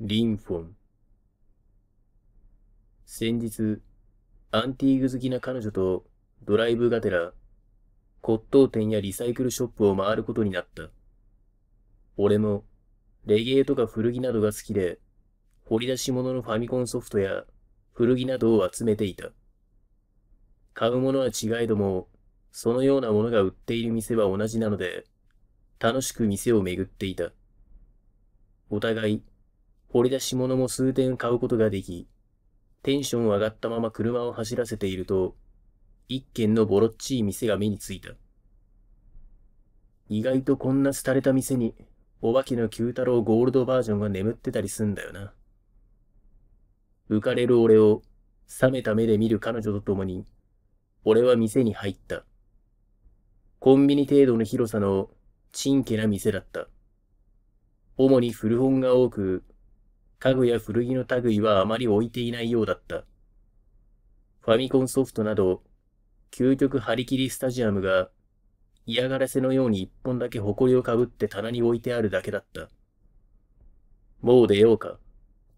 リンフォン。先日、アンティーグ好きな彼女とドライブがてら、骨董店やリサイクルショップを回ることになった。俺も、レゲエとか古着などが好きで、掘り出し物のファミコンソフトや古着などを集めていた。買うものは違いども、そのようなものが売っている店は同じなので、楽しく店を巡っていた。お互い、掘り出し物も数点買うことができ、テンション上がったまま車を走らせていると、一軒のボロっちい店が目についた。意外とこんな廃れた店に、お化けの九太郎ゴールドバージョンが眠ってたりすんだよな。浮かれる俺を、冷めた目で見る彼女と共に、俺は店に入った。コンビニ程度の広さの、ちんけな店だった。主に古本が多く、家具や古着の類はあまり置いていないようだった。ファミコンソフトなど、究極張り切りスタジアムが嫌がらせのように一本だけ埃をかぶって棚に置いてあるだけだった。もう出ようか、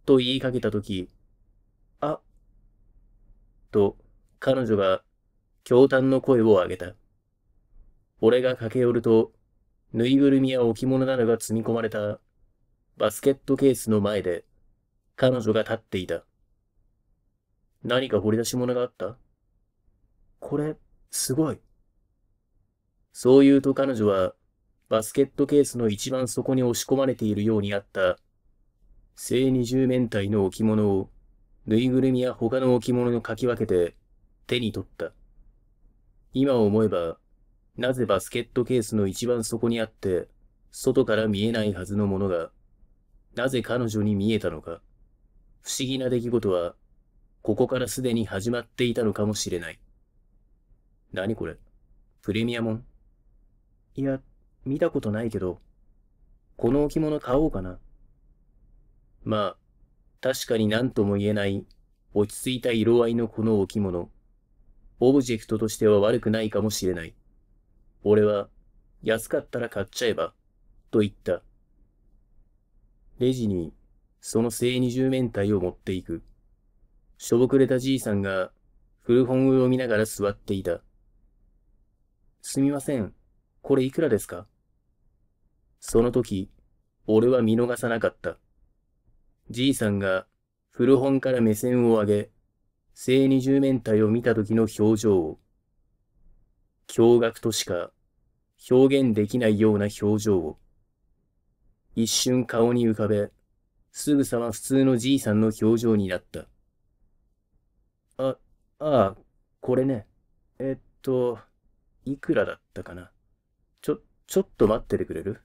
と言いかけたとき、あ、と彼女が驚嘆の声を上げた。俺が駆け寄ると、ぬいぐるみや置物などが積み込まれたバスケットケースの前で彼女が立っていた。何か掘り出し物があった？これ、すごい。そう言うと彼女は、バスケットケースの一番底に押し込まれているようにあった、正二十面体の置物を、ぬいぐるみや他の置物にかき分けて、手に取った。今思えば、なぜバスケットケースの一番底にあって、外から見えないはずのものが、なぜ彼女に見えたのか。不思議な出来事は、ここからすでに始まっていたのかもしれない。何これ？プレミアモン？いや、見たことないけど、この置物買おうかな。まあ、確かに何とも言えない落ち着いた色合いのこの置物。オブジェクトとしては悪くないかもしれない。俺は、安かったら買っちゃえば、と言った。レジに、その正二十面体を持っていく。しょぼくれたじいさんが、古本を読みながら座っていた。すみません。これいくらですか？その時、俺は見逃さなかった。じいさんが古本から目線を上げ、正二十面体を見た時の表情を、驚愕としか表現できないような表情を、一瞬顔に浮かべ、すぐさま普通のじいさんの表情になった。あ、ああ、これね。えっと、いくらだったかな。ちょ、ちょっと待っててくれる？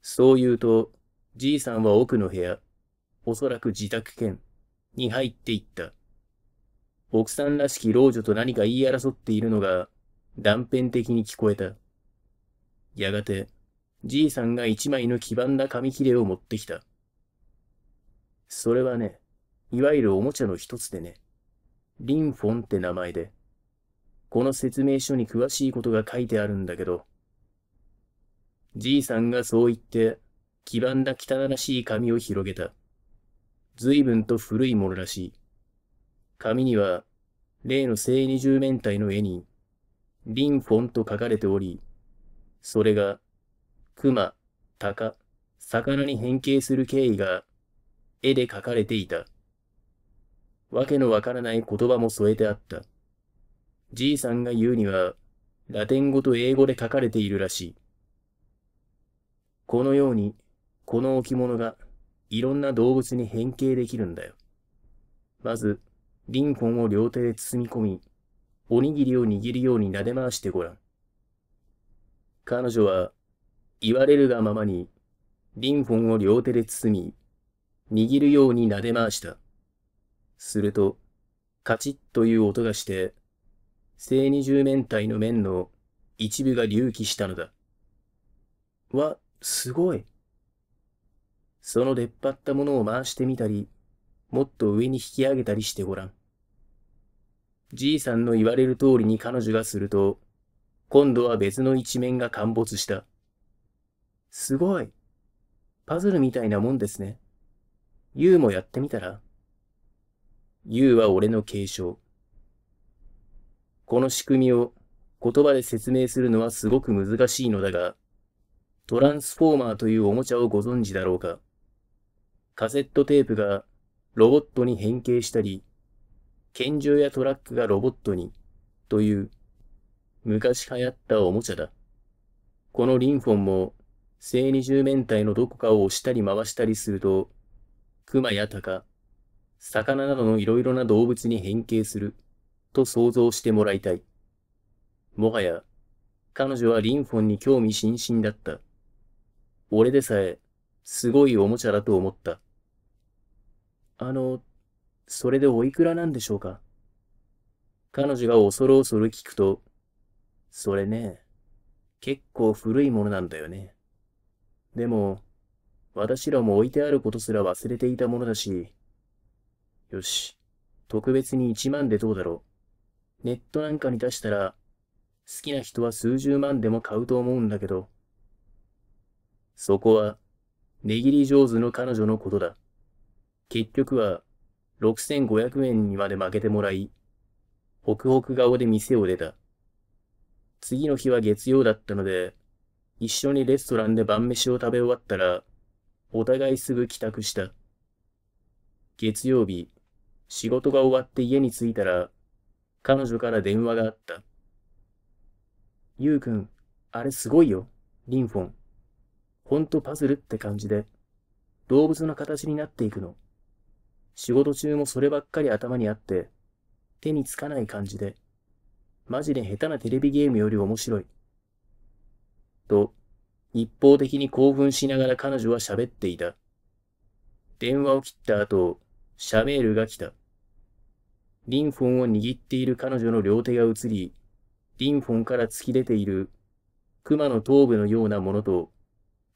そう言うと、じいさんは奥の部屋、おそらく自宅兼、に入っていった。奥さんらしき老女と何か言い争っているのが断片的に聞こえた。やがて、じいさんが一枚の黄ばんだ紙切れを持ってきた。それはね、いわゆるおもちゃの一つでね、リンフォンって名前で、この説明書に詳しいことが書いてあるんだけど、じいさんがそう言って、黄ばんだ汚らしい紙を広げた。随分と古いものらしい。紙には、例の正二十面体の絵に、リンフォンと書かれており、それが、熊、鷹、魚に変形する経緯が、絵で書かれていた。わけのわからない言葉も添えてあった。じいさんが言うには、ラテン語と英語で書かれているらしい。このように、この置物がいろんな動物に変形できるんだよ。まず、リンコンを両手で包み込み、おにぎりを握るように撫で回してごらん。彼女は、言われるがままに、リンフォンを両手で包み、握るように撫で回した。すると、カチッという音がして、正二十面体の面の一部が隆起したのだ。わ、すごい。その出っ張ったものを回してみたり、もっと上に引き上げたりしてごらん。じいさんの言われる通りに彼女がすると、今度は別の一面が陥没した。すごい。パズルみたいなもんですね。ユウもやってみたら？ユウは俺の継承。この仕組みを言葉で説明するのはすごく難しいのだが、トランスフォーマーというおもちゃをご存知だろうか？カセットテープがロボットに変形したり、拳銃やトラックがロボットに、という昔流行ったおもちゃだ。このリンフォンも正二十面体のどこかを押したり回したりすると、熊や鷹、魚などのいろいろな動物に変形する。と想像してもらいたい。もはや、彼女はリンフォンに興味津々だった。俺でさえ、すごいおもちゃだと思った。あの、それでおいくらなんでしょうか？彼女が恐る恐る聞くと、それね、結構古いものなんだよね。でも、私らも置いてあることすら忘れていたものだし、よし、特別に1万でどうだろう。ネットなんかに出したら、好きな人は数十万でも買うと思うんだけど、そこは、値切り上手の彼女のことだ。結局は、6500円にまで負けてもらい、ホクホク顔で店を出た。次の日は月曜だったので、一緒にレストランで晩飯を食べ終わったら、お互いすぐ帰宅した。月曜日、仕事が終わって家に着いたら、彼女から電話があった。ゆうくん、あれすごいよ、リンフォン。ほんとパズルって感じで、動物の形になっていくの。仕事中もそればっかり頭にあって、手につかない感じで、マジで下手なテレビゲームより面白い。と、一方的に興奮しながら彼女は喋っていた。電話を切った後、シャメールが来た。リンフォンを握っている彼女の両手が映り、リンフォンから突き出ている熊の頭部のようなものと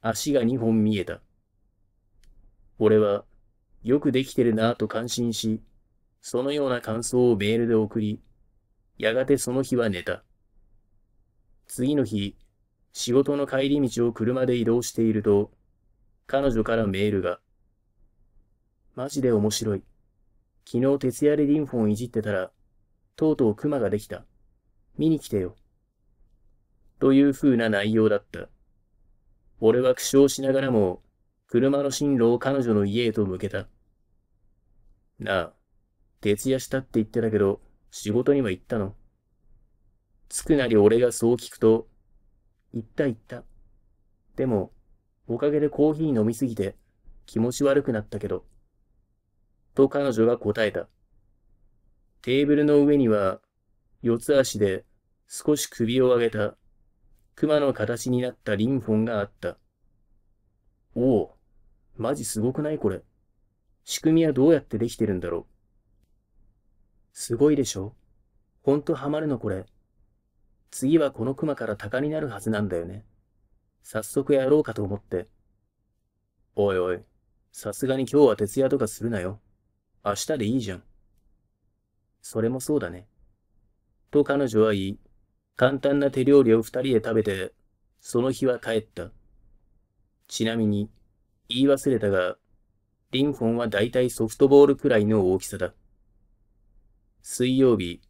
足が二本見えた。俺はよくできてるなぁと感心し、そのような感想をメールで送り、やがてその日は寝た。次の日、仕事の帰り道を車で移動していると、彼女からメールが。マジで面白い。昨日徹夜でリンフォンいじってたら、とうとうクマができた。見に来てよ。という風な内容だった。俺は苦笑しながらも、車の進路を彼女の家へと向けた。なあ、徹夜したって言ってたけど、仕事には行ったの？つくなり俺がそう聞くと、行った行った。でも、おかげでコーヒー飲みすぎて気持ち悪くなったけど。と彼女が答えた。テーブルの上には、四つ足で少し首を上げた熊の形になったリンフォンがあった。おお、マジすごくないこれ。仕組みはどうやってできてるんだろう。すごいでしょ？ほんとハマるのこれ。次はこの熊から鷹になるはずなんだよね。早速やろうかと思って。おいおい、さすがに今日は徹夜とかするなよ。明日でいいじゃん。それもそうだね。と彼女は言い、簡単な手料理を二人で食べて、その日は帰った。ちなみに、言い忘れたが、リンフォンはだいたいソフトボールくらいの大きさだ。水曜日、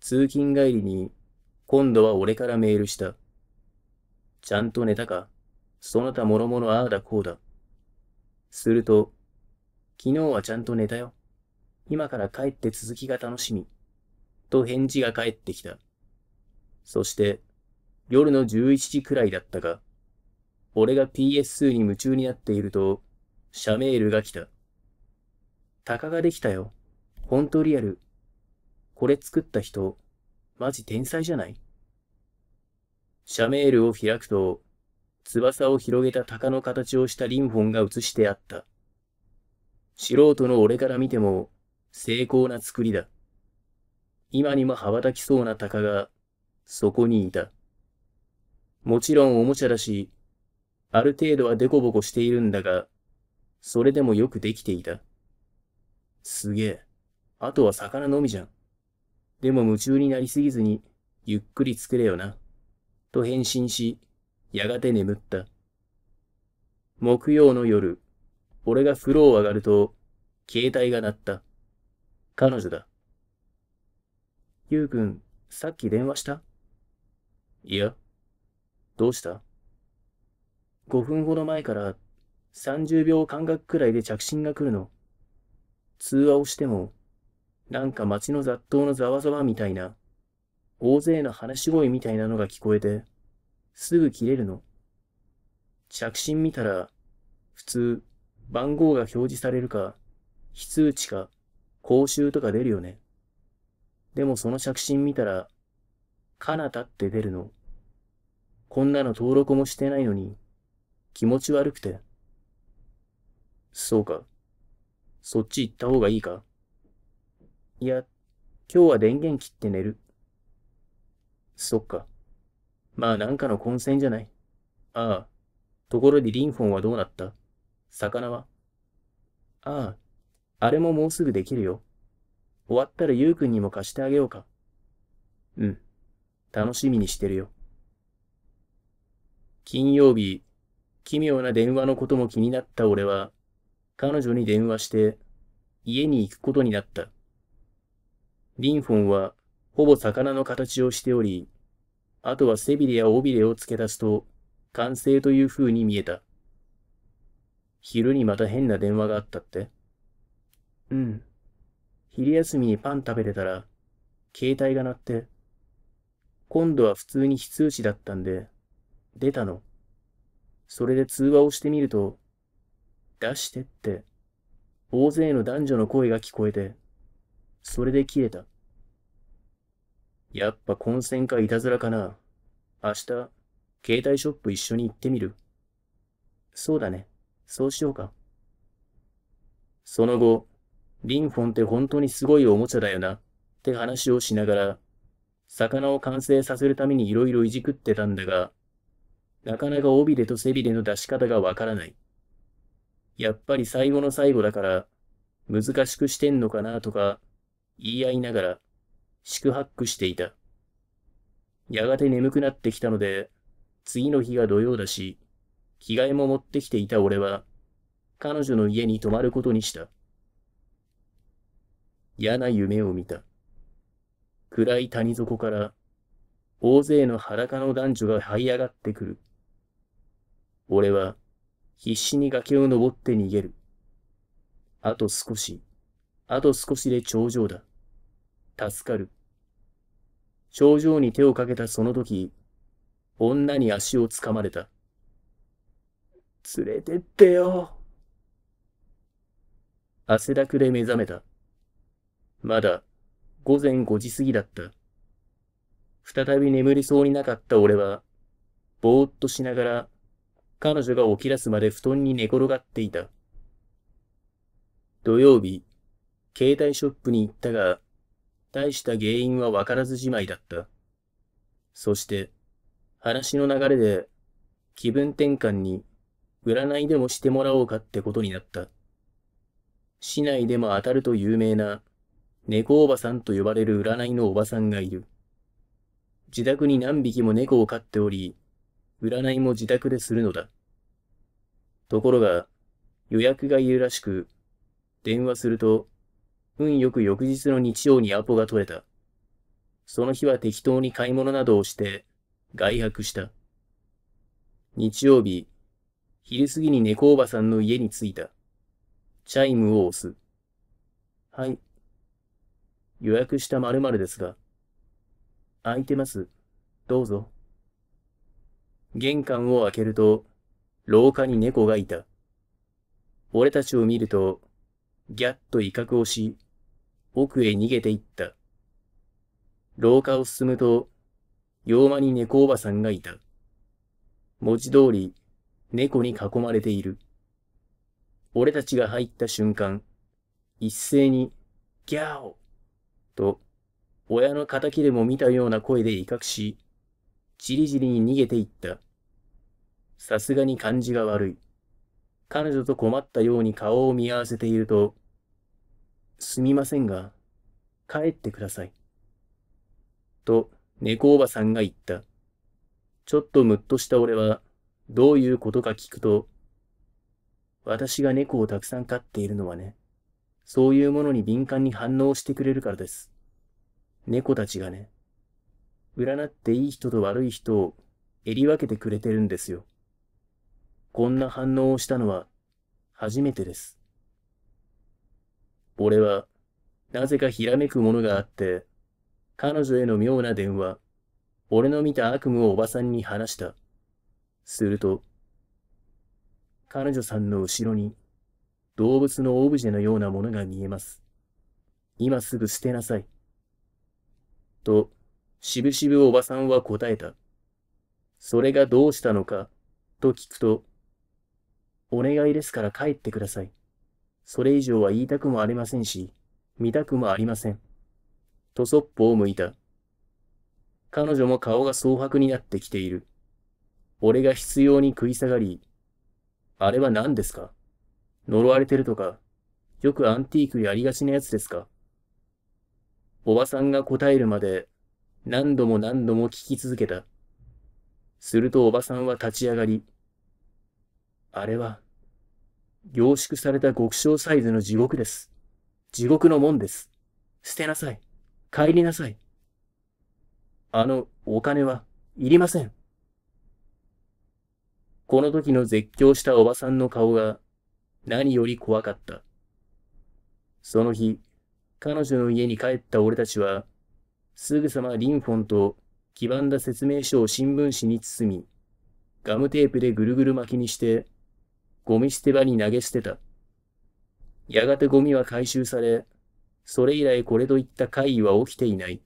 通勤帰りに、今度は俺からメールした。ちゃんと寝たか？その他諸々ああだこうだ。すると、昨日はちゃんと寝たよ。今から帰って続きが楽しみ。と返事が返ってきた。そして、夜の11時くらいだったが、俺が PS2 に夢中になっていると、シャメールが来た。タカができたよ。ほんとリアル。これ作った人、マジ天才じゃない？シャメールを開くと、翼を広げた鷹の形をしたリンフォンが映してあった。素人の俺から見ても成功な作りだ。今にも羽ばたきそうな鷹がそこにいた。もちろんおもちゃだし、ある程度はデコボコしているんだが、それでもよくできていた。すげえ。あとは魚のみじゃん。でも夢中になりすぎずに、ゆっくり作れよな。と返信し、やがて眠った。木曜の夜、俺が風呂を上がると、携帯が鳴った。彼女だ。ゆうくん、さっき電話した？いや。どうした ?5 分ほど前から30秒間隔くらいで着信が来るの。通話をしても、なんか街の雑踏のざわざわみたいな、大勢の話し声みたいなのが聞こえて、すぐ切れるの。着信見たら、普通、番号が表示されるか、非通知か、講習とか出るよね。でもその着信見たら、かなたって出るの。こんなの登録もしてないのに、気持ち悪くて。そうか。そっち行った方がいいかいや、今日は電源切って寝る。そっか。まあなんかの混戦じゃない。ああ。ところでリンフォンはどうなった？魚は？ああ。あれももうすぐできるよ。終わったらゆうくんにも貸してあげようか。うん。楽しみにしてるよ。金曜日、奇妙な電話のことも気になった俺は、彼女に電話して、家に行くことになった。リンフォンは、ほぼ魚の形をしており、あとは背びれや尾びれを付け足すと、完成という風に見えた。昼にまた変な電話があったってうん。昼休みにパン食べてたら、携帯が鳴って、今度は普通に非通知だったんで、出たの。それで通話をしてみると、出してって、大勢の男女の声が聞こえて、それで切れた。やっぱ混戦かいたずらかな。明日、携帯ショップ一緒に行ってみる。そうだね。そうしようか。その後、リンフォンって本当にすごいおもちゃだよな、って話をしながら、魚を完成させるためにいろいろいじくってたんだが、なかなか尾びれと背びれの出し方がわからない。やっぱり最後の最後だから、難しくしてんのかなとか、言い合いながら、四苦八苦していた。やがて眠くなってきたので、次の日が土曜だし、着替えも持ってきていた俺は、彼女の家に泊まることにした。嫌な夢を見た。暗い谷底から、大勢の裸の男女が這い上がってくる。俺は、必死に崖を登って逃げる。あと少し、あと少しで頂上だ。助かる。頂上に手をかけたその時、女に足をつかまれた。連れてってよ。汗だくで目覚めた。まだ午前5時過ぎだった。再び眠りそうになかった俺は、ぼーっとしながら、彼女が起き出すまで布団に寝転がっていた。土曜日、携帯ショップに行ったが、大した原因はわからずじまいだった。そして、話の流れで、気分転換に、占いでもしてもらおうかってことになった。市内でも当たると有名な、猫おばさんと呼ばれる占いのおばさんがいる。自宅に何匹も猫を飼っており、占いも自宅でするのだ。ところが、予約がいるらしく、電話すると、運よく翌日の日曜にアポが取れた。その日は適当に買い物などをして、外泊した。日曜日、昼過ぎに猫おばさんの家に着いた。チャイムを押す。はい。予約した〇〇ですが。空いてます。どうぞ。玄関を開けると、廊下に猫がいた。俺たちを見ると、ギャッと威嚇をし、奥へ逃げていった。廊下を進むと、洋間に猫おばさんがいた。文字通り、猫に囲まれている。俺たちが入った瞬間、一斉に、ギャオと、親の仇でも見たような声で威嚇し、じりじりに逃げていった。さすがに感じが悪い。彼女と困ったように顔を見合わせていると、すみませんが、帰ってください。と、猫おばさんが言った。ちょっとむっとした俺は、どういうことか聞くと、私が猫をたくさん飼っているのはね、そういうものに敏感に反応してくれるからです。猫たちがね、占っていい人と悪い人を襟分けてくれてるんですよ。こんな反応をしたのは初めてです。俺は、なぜかひらめくものがあって、彼女への妙な電話、俺の見た悪夢をおばさんに話した。すると、彼女さんの後ろに動物のオブジェのようなものが見えます。今すぐ捨てなさい。と、しぶしぶおばさんは答えた。それがどうしたのか、と聞くと、お願いですから帰ってください。それ以上は言いたくもありませんし、見たくもありません。とそっぽを向いた。彼女も顔が蒼白になってきている。俺が必要に食い下がり、あれは何ですか？呪われてるとか、よくアンティークやりがちなやつですか？おばさんが答えるまで何度も何度も聞き続けた。するとおばさんは立ち上がり、あれは、凝縮された極小サイズの地獄です。地獄の門です。捨てなさい。帰りなさい。あの、お金はいりません。この時の絶叫したおばさんの顔が何より怖かった。その日、彼女の家に帰った俺たちは、すぐさまリンフォンと黄ばんだ説明書を新聞紙に包み、ガムテープでぐるぐる巻きにして、ゴミ捨て場に投げ捨てた。やがてゴミは回収され、それ以来これといった会議は起きていない。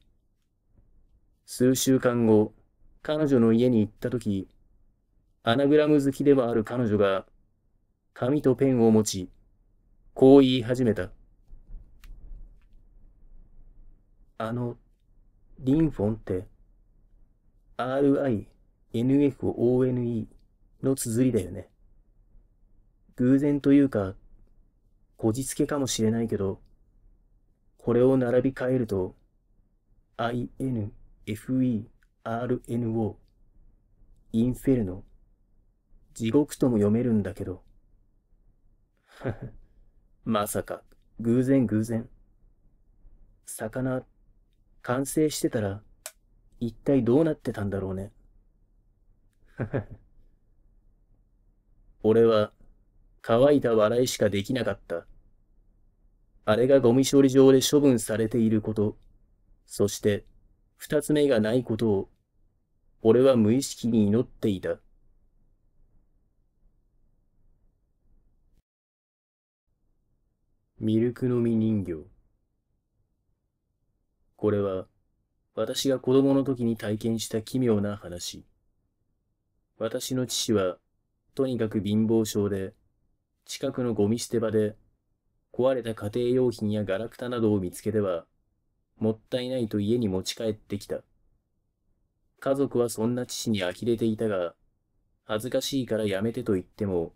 数週間後、彼女の家に行った時、アナグラム好きでもある彼女が紙とペンを持ち、こう言い始めた。あの、リンフォンって、RINFONE の綴りだよね。偶然というか、こじつけかもしれないけど、これを並び替えると、INFERNO、インフェルノ、地獄とも読めるんだけど、まさか、偶然偶然。魚、完成してたら、一体どうなってたんだろうね。俺は、乾いた笑いしかできなかった。あれがゴミ処理場で処分されていること、そして、二つ目がないことを、俺は無意識に祈っていた。ミルクの実人形。これは、私が子供の時に体験した奇妙な話。私の父は、とにかく貧乏症で、近くのゴミ捨て場で、壊れた家庭用品やガラクタなどを見つけては、もったいないと家に持ち帰ってきた。家族はそんな父に呆れていたが、恥ずかしいからやめてと言っても、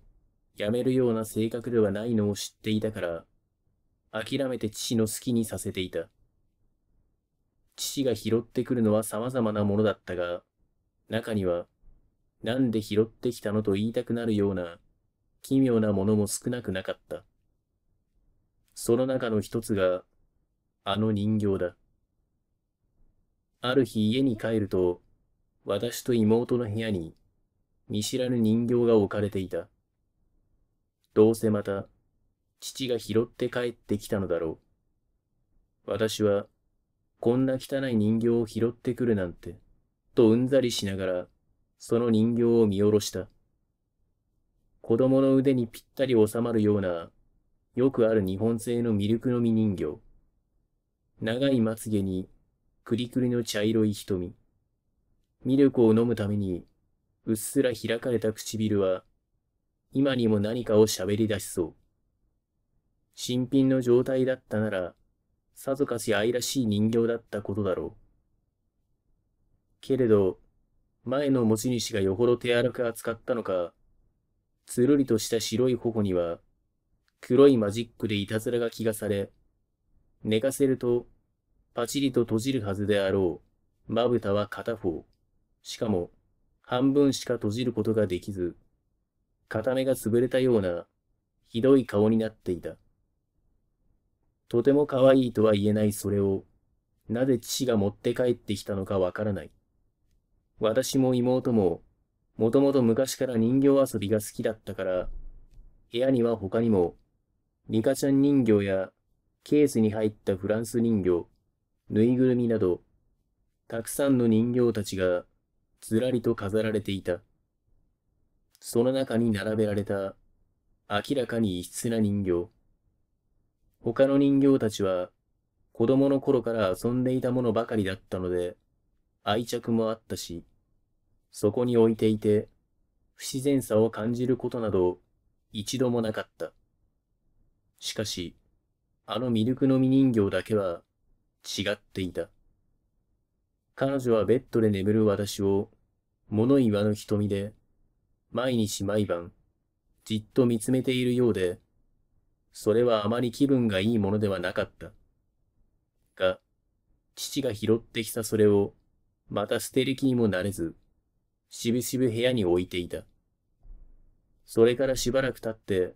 やめるような性格ではないのを知っていたから、諦めて父の好きにさせていた。父が拾ってくるのは様々なものだったが、中には、なんで拾ってきたのと言いたくなるような奇妙なものも少なくなかった。その中の一つが、あの人形だ。ある日家に帰ると、私と妹の部屋に見知らぬ人形が置かれていた。どうせまた父が拾って帰ってきたのだろう。私は、こんな汚い人形を拾ってくるなんて、とうんざりしながら、その人形を見下ろした。子供の腕にぴったり収まるような、よくある日本製のミルクの実人形。長いまつげに、くりくりの茶色い瞳。ミルクを飲むために、うっすら開かれた唇は、今にも何かを喋り出しそう。新品の状態だったなら、さぞかし愛らしい人形だったことだろう。けれど、前の持ち主がよほど手荒く扱ったのか、つるりとした白い頬には、黒いマジックでいたずらが気がされ、寝かせると、パチリと閉じるはずであろう、まぶたは片方、しかも、半分しか閉じることができず、片目が潰れたようなひどい顔になっていた。とても可愛いとは言えないそれを、なぜ父が持って帰ってきたのかわからない。私も妹も、もともと昔から人形遊びが好きだったから、部屋には他にも、リカちゃん人形やケースに入ったフランス人形、ぬいぐるみなど、たくさんの人形たちがずらりと飾られていた。その中に並べられた明らかに異質な人形。他の人形たちは子供の頃から遊んでいたものばかりだったので愛着もあったし、そこに置いていて不自然さを感じることなど一度もなかった。しかし、あのミルクの実人形だけは違っていた。彼女はベッドで眠る私を物言わぬ瞳で毎日毎晩じっと見つめているようで、それはあまり気分がいいものではなかった。が、父が拾ってきたそれをまた捨てる気にもなれず、しぶしぶ部屋に置いていた。それからしばらく経って、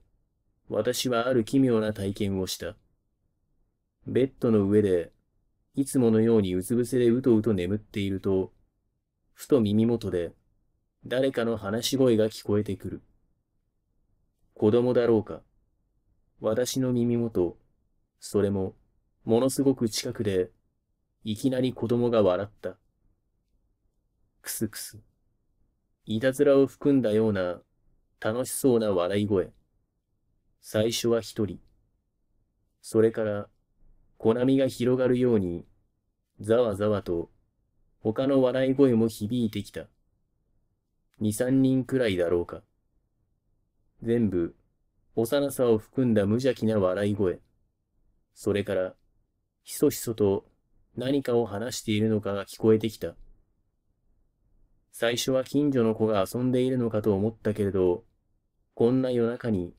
私はある奇妙な体験をした。ベッドの上でいつものようにうつ伏せでうとうと眠っていると、ふと耳元で誰かの話し声が聞こえてくる。子供だろうか。私の耳元、それもものすごく近くで、いきなり子供が笑った。くすくす。いたずらを含んだような楽しそうな笑い声。最初は一人。それから小波が広がるように、ざわざわと他の笑い声も響いてきた。二三人くらいだろうか。全部、幼さを含んだ無邪気な笑い声。それから、ひそひそと何かを話しているのかが聞こえてきた。最初は近所の子が遊んでいるのかと思ったけれど、こんな夜中に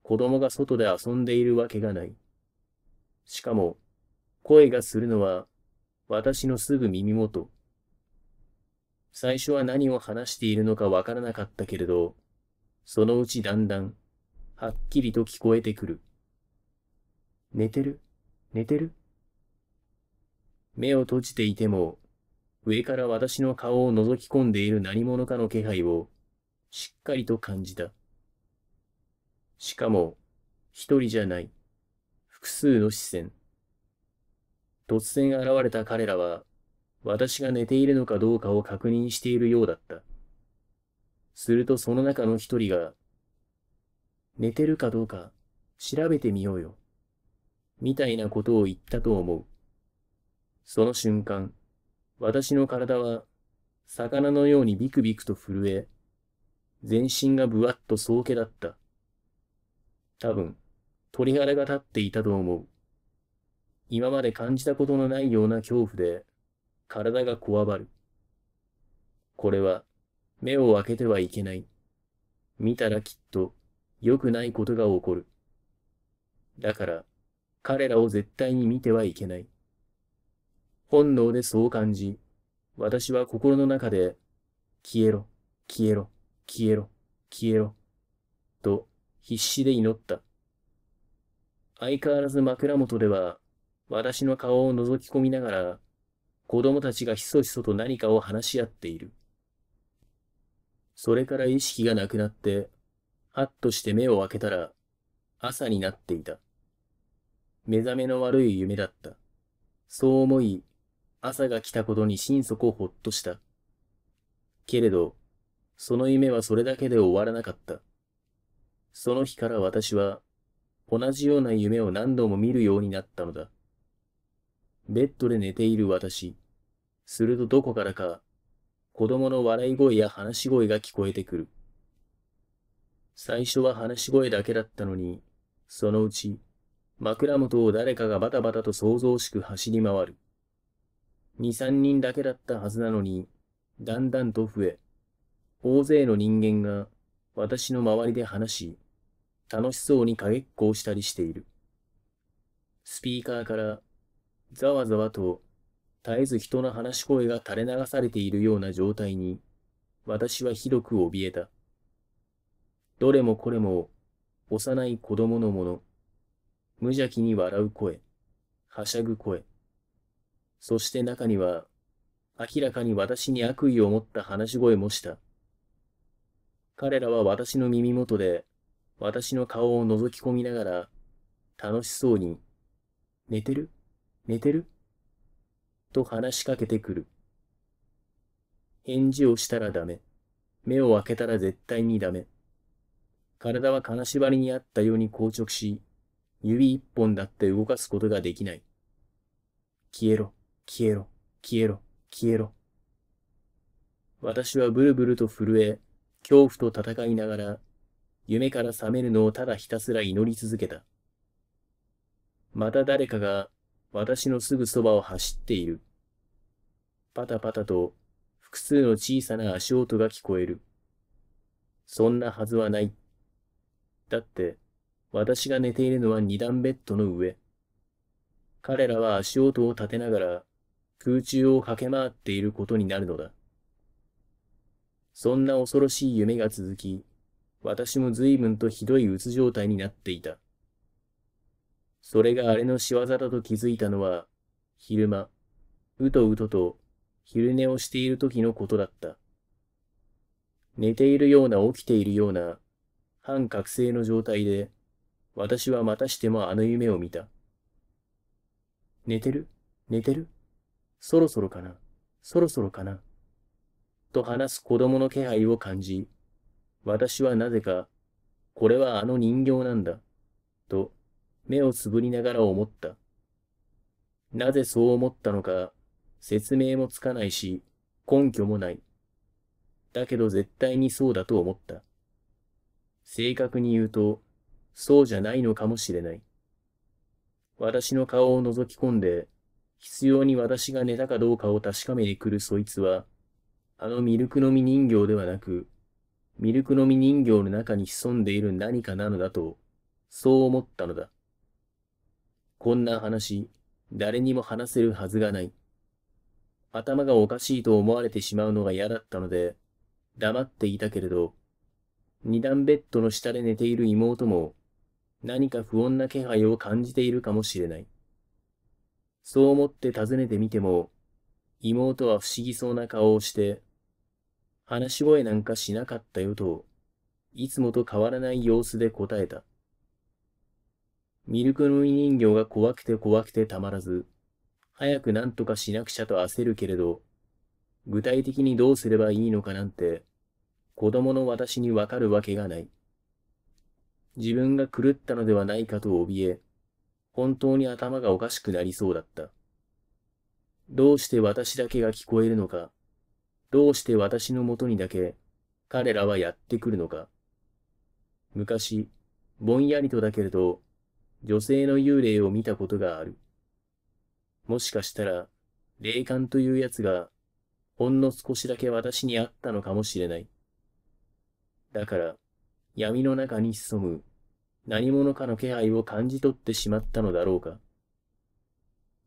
子供が外で遊んでいるわけがない。しかも、声がするのは私のすぐ耳元。最初は何を話しているのかわからなかったけれど、そのうちだんだん、はっきりと聞こえてくる。寝てる？寝てる？目を閉じていても、上から私の顔を覗き込んでいる何者かの気配をしっかりと感じた。しかも、一人じゃない。複数の視線。突然現れた彼らは、私が寝ているのかどうかを確認しているようだった。するとその中の一人が、寝てるかどうか調べてみようよ。みたいなことを言ったと思う。その瞬間、私の体は魚のようにビクビクと震え、全身がぶわっと総気だった。多分、鳥肌が立っていたと思う。今まで感じたことのないような恐怖で、体がこわばる。これは、目を開けてはいけない。見たらきっと、良くないことが起こる。だから、彼らを絶対に見てはいけない。本能でそう感じ、私は心の中で、消えろ、消えろ、消えろ、消えろ、と必死で祈った。相変わらず枕元では、私の顔を覗き込みながら、子供たちがひそひそと何かを話し合っている。それから意識がなくなって、はっとして目を開けたら、朝になっていた。目覚めの悪い夢だった。そう思い、朝が来たことに心底ほっとした。けれど、その夢はそれだけで終わらなかった。その日から私は、同じような夢を何度も見るようになったのだ。ベッドで寝ている私。するとどこからか、子供の笑い声や話し声が聞こえてくる。最初は話し声だけだったのに、そのうち、枕元を誰かがバタバタと想像しく走り回る。二三人だけだったはずなのに、だんだんと増え、大勢の人間が私の周りで話し、楽しそうに影っこをしたりしている。スピーカーからざわざわと絶えず人の話し声が垂れ流されているような状態に私はひどく怯えた。どれもこれも幼い子供のもの、無邪気に笑う声、はしゃぐ声、そして中には、明らかに私に悪意を持った話し声もした。彼らは私の耳元で、私の顔を覗き込みながら、楽しそうに、寝てる？寝てる？と話しかけてくる。返事をしたらダメ。目を開けたら絶対にダメ。体は金縛りにあったように硬直し、指一本だって動かすことができない。消えろ。消えろ、消えろ、消えろ。私はブルブルと震え、恐怖と戦いながら、夢から覚めるのをただひたすら祈り続けた。また誰かが私のすぐそばを走っている。パタパタと複数の小さな足音が聞こえる。そんなはずはない。だって、私が寝ているのは二段ベッドの上。彼らは足音を立てながら空中を駆け回っていることになるのだ。そんな恐ろしい夢が続き、私も随分とひどいうつ状態になっていた。それがあれの仕業だと気づいたのは、昼間、うとうとと昼寝をしている時のことだった。寝ているような起きているような、半覚醒の状態で、私はまたしてもあの夢を見た。寝てる？寝てる？そろそろかな、そろそろかな、と話す子供の気配を感じ、私はなぜか、これはあの人形なんだ、と目をつぶりながら思った。なぜそう思ったのか、説明もつかないし、根拠もない。だけど絶対にそうだと思った。正確に言うと、そうじゃないのかもしれない。私の顔を覗き込んで、必要に私が寝たかどうかを確かめに来るそいつは、あのミルクの実人形ではなく、ミルクの実人形の中に潜んでいる何かなのだと、そう思ったのだ。こんな話、誰にも話せるはずがない。頭がおかしいと思われてしまうのが嫌だったので、黙っていたけれど、二段ベッドの下で寝ている妹も、何か不穏な気配を感じているかもしれない。そう思って尋ねてみても、妹は不思議そうな顔をして、話し声なんかしなかったよと、いつもと変わらない様子で答えた。ミルクの実人形が怖くて怖くてたまらず、早く何とかしなくちゃと焦るけれど、具体的にどうすればいいのかなんて、子供の私にわかるわけがない。自分が狂ったのではないかと怯え、本当に頭がおかしくなりそうだった。どうして私だけが聞こえるのか、どうして私のもとにだけ彼らはやってくるのか。昔、ぼんやりとだけれど、女性の幽霊を見たことがある。もしかしたら、霊感というやつが、ほんの少しだけ私にあったのかもしれない。だから、闇の中に潜む何者かの気配を感じ取ってしまったのだろうか。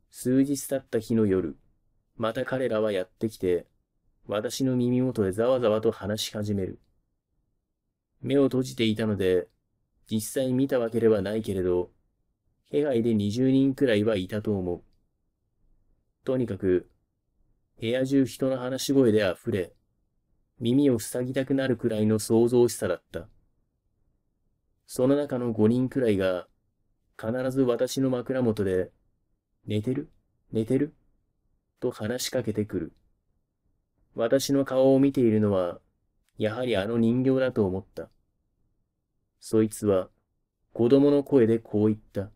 数日経った日の夜、また彼らはやってきて、私の耳元でざわざわと話し始める。目を閉じていたので、実際見たわけではないけれど、気配で二十人くらいはいたと思う。とにかく、部屋中人の話し声で溢れ、耳を塞ぎたくなるくらいの想像しさだった。その中の五人くらいが、必ず私の枕元で、寝てる？寝てる？と話しかけてくる。私の顔を見ているのは、やはりあの人形だと思った。そいつは、子供の声でこう言った。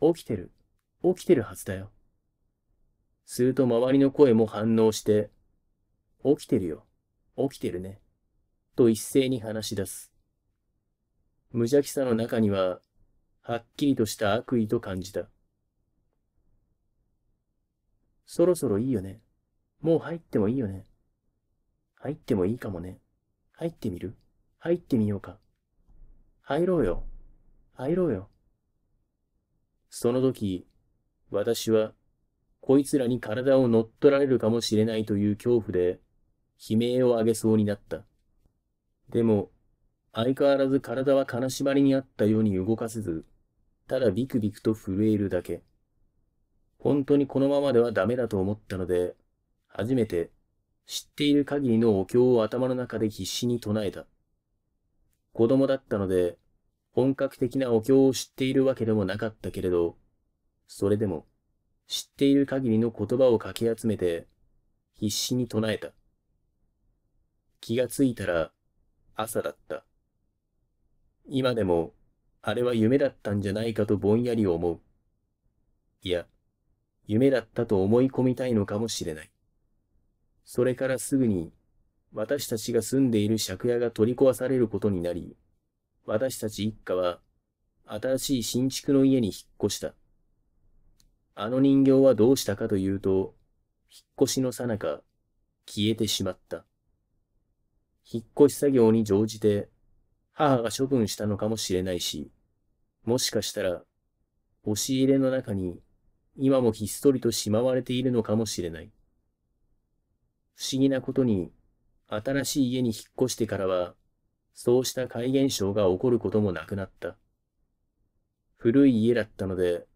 起きてる？起きてるはずだよ。すると周りの声も反応して、起きてるよ。起きてるね。と一斉に話し出す。無邪気さの中には、はっきりとした悪意と感じた。そろそろいいよね。もう入ってもいいよね。入ってもいいかもね。入ってみる？入ってみようか。入ろうよ。入ろうよ。その時、私は、こいつらに体を乗っ取られるかもしれないという恐怖で、悲鳴を上げそうになった。でも、相変わらず体は金縛りにあったように動かせず、ただビクビクと震えるだけ。本当にこのままではダメだと思ったので、初めて知っている限りのお経を頭の中で必死に唱えた。子供だったので、本格的なお経を知っているわけでもなかったけれど、それでも知っている限りの言葉をかき集めて、必死に唱えた。気がついたら朝だった。今でもあれは夢だったんじゃないかとぼんやり思う。いや、夢だったと思い込みたいのかもしれない。それからすぐに私たちが住んでいる借家が取り壊されることになり、私たち一家は新しい新築の家に引っ越した。あの人形はどうしたかというと、引っ越しのさなか消えてしまった。引っ越し作業に乗じて母が処分したのかもしれないし、もしかしたら、押し入れの中に今もひっそりとしまわれているのかもしれない。不思議なことに、新しい家に引っ越してからは、そうした怪現象が起こることもなくなった。古い家だったので、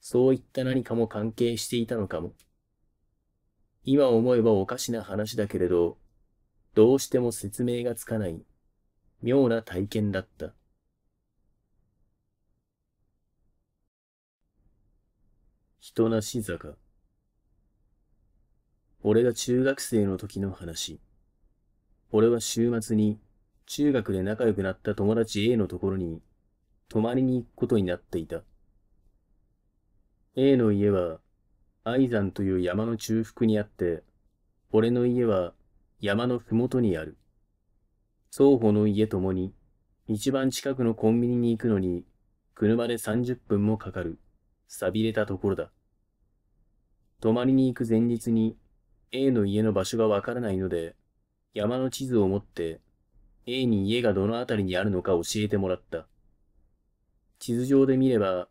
そういった何かも関係していたのかも。今思えばおかしな話だけれど、どうしても説明がつかない妙な体験だった。人なし坂。俺が中学生の時の話。俺は週末に中学で仲良くなった友達 A のところに泊まりに行くことになっていた。A の家は愛山という山の中腹にあって、俺の家は山のふもとにある。双方の家ともに、一番近くのコンビニに行くのに、車で30分もかかる、錆びれたところだ。泊まりに行く前日に、A の家の場所がわからないので、山の地図を持って、A に家がどの辺りにあるのか教えてもらった。地図上で見れば、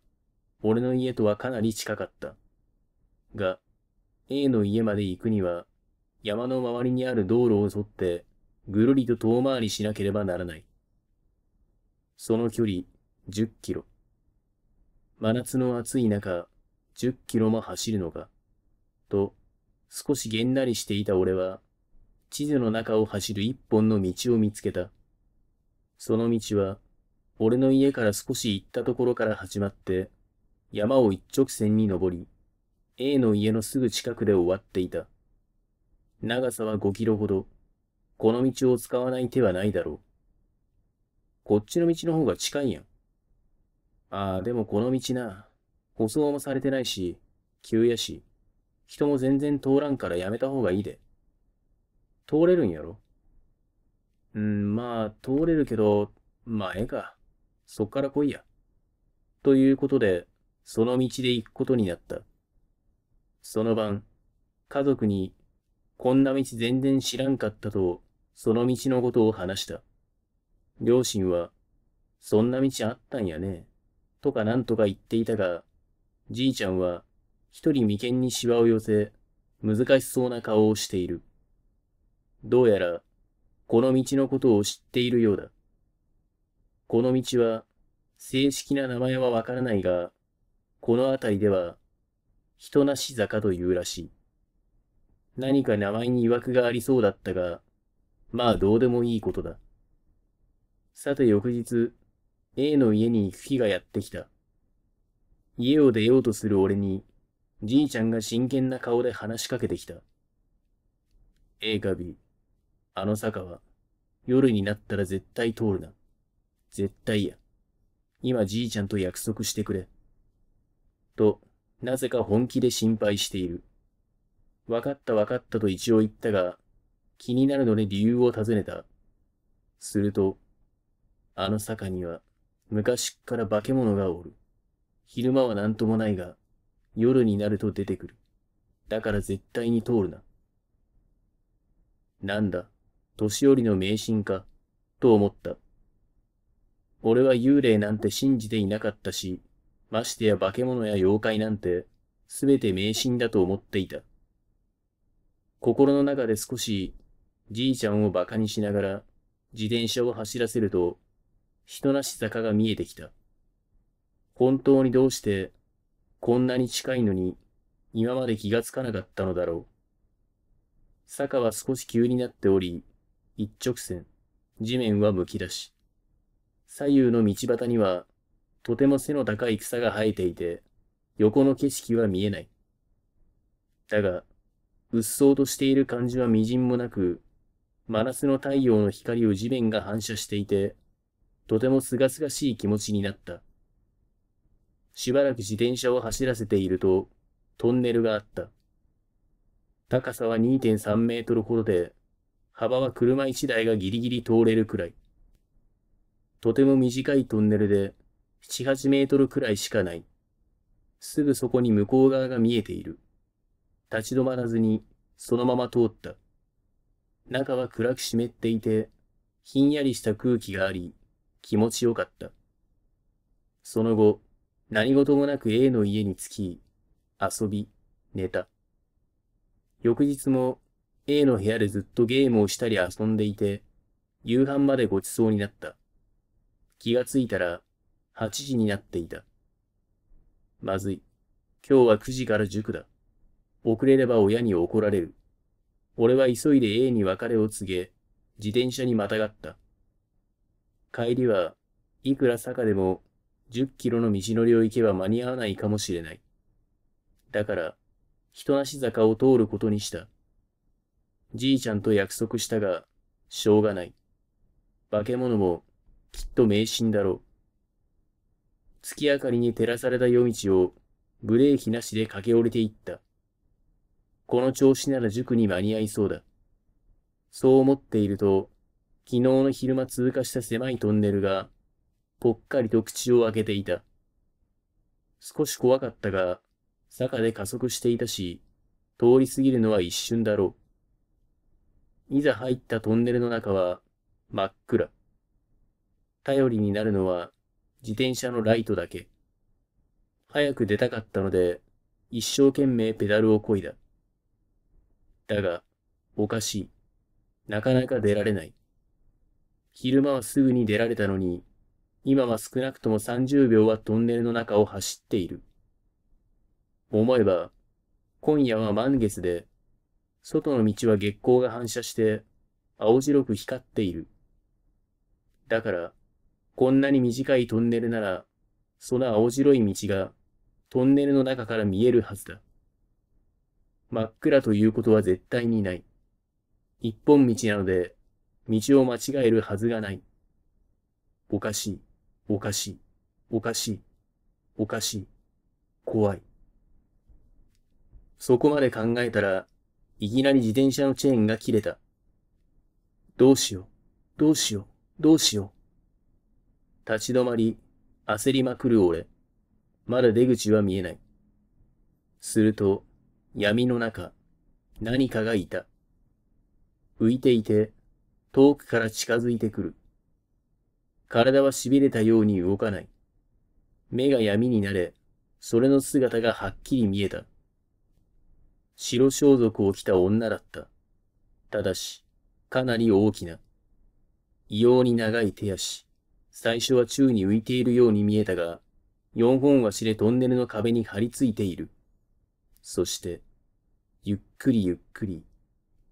俺の家とはかなり近かった。が、A の家まで行くには、山の周りにある道路を沿って、ぐるりと遠回りしなければならない。その距離10キロ。真夏の暑い中、10キロも走るのか？と、少しげんなりしていた俺は、地図の中を走る一本の道を見つけた。その道は、俺の家から少し行ったところから始まって、山を一直線に登り、A の家のすぐ近くで終わっていた。長さは5キロほど。この道を使わない手はないだろう。こっちの道の方が近いやん。ああ、でもこの道な、舗装もされてないし、急やし、人も全然通らんからやめた方がいいで。通れるんやろ？うん、まあ、通れるけど、まあ、ええか。そっから来いや。ということで、その道で行くことになった。その晩、家族にこんな道全然知らんかったと、その道のことを話した。両親は、そんな道あったんやね、とかなんとか言っていたが、じいちゃんは、一人眉間にシワを寄せ、難しそうな顔をしている。どうやら、この道のことを知っているようだ。この道は、正式な名前はわからないが、この辺りでは、人なし坂というらしい。何か名前に曰くがありそうだったが、まあどうでもいいことだ。さて翌日、A の家に行く日がやってきた。家を出ようとする俺に、じいちゃんが真剣な顔で話しかけてきた。A か B、あの坂は、夜になったら絶対通るな。絶対や。今じいちゃんと約束してくれ。と、なぜか本気で心配している。わかったわかったと一応言ったが、気になるので理由を尋ねた。すると、あの坂には昔っから化け物がおる。昼間は何ともないが、夜になると出てくる。だから絶対に通るな。なんだ、年寄りの迷信か、と思った。俺は幽霊なんて信じていなかったし、ましてや化け物や妖怪なんて、すべて迷信だと思っていた。心の中で少しじいちゃんを馬鹿にしながら自転車を走らせると、人なし坂が見えてきた。本当にどうして、こんなに近いのに、今まで気がつかなかったのだろう。坂は少し急になっており、一直線、地面はむき出し。左右の道端には、とても背の高い草が生えていて、横の景色は見えない。だが、うっそうとしている感じはみじんもなく、真夏の太陽の光を地面が反射していて、とても清々しい気持ちになった。しばらく自転車を走らせていると、トンネルがあった。高さは2.3メートルほどで、幅は車1台がギリギリ通れるくらい。とても短いトンネルで、7、8メートルくらいしかない。すぐそこに向こう側が見えている。立ち止まらずに、そのまま通った。中は暗く湿っていて、ひんやりした空気があり、気持ちよかった。その後、何事もなく A の家に着き、遊び、寝た。翌日も A の部屋でずっとゲームをしたり遊んでいて、夕飯までごちそうになった。気がついたら8時になっていた。まずい。今日は9時から塾だ。遅れれば親に怒られる。俺は急いで A に別れを告げ、自転車にまたがった。帰りはいくら坂でも10キロの道のりを行けば間に合わないかもしれない。だから、人なし坂を通ることにした。じいちゃんと約束したが、しょうがない。化け物もきっと迷信だろう。月明かりに照らされた夜道をブレーキなしで駆け下りていった。この調子なら塾に間に合いそうだ。そう思っていると、昨日の昼間通過した狭いトンネルが、ぽっかりと口を開けていた。少し怖かったが、坂で加速していたし、通り過ぎるのは一瞬だろう。いざ入ったトンネルの中は、真っ暗。頼りになるのは、自転車のライトだけ。早く出たかったので、一生懸命ペダルをこいだ。だが、おかしい。なかなか出られない。昼間はすぐに出られたのに、今は少なくとも30秒はトンネルの中を走っている。思えば、今夜は満月で、外の道は月光が反射して青白く光っている。だから、こんなに短いトンネルなら、その青白い道がトンネルの中から見えるはずだ。真っ暗ということは絶対にない。一本道なので、道を間違えるはずがない。おかしい、おかしい、おかしい、おかしい、怖い。そこまで考えたら、いきなり自転車のチェーンが切れた。どうしよう、どうしよう、どうしよう。立ち止まり、焦りまくる俺。まだ出口は見えない。すると、闇の中、何かがいた。浮いていて、遠くから近づいてくる。体は痺れたように動かない。目が闇になれ、それの姿がはっきり見えた。白装束を着た女だった。ただし、かなり大きな。異様に長い手足。最初は宙に浮いているように見えたが、四本足でトンネルの壁に張り付いている。そして、ゆっくりゆっくり、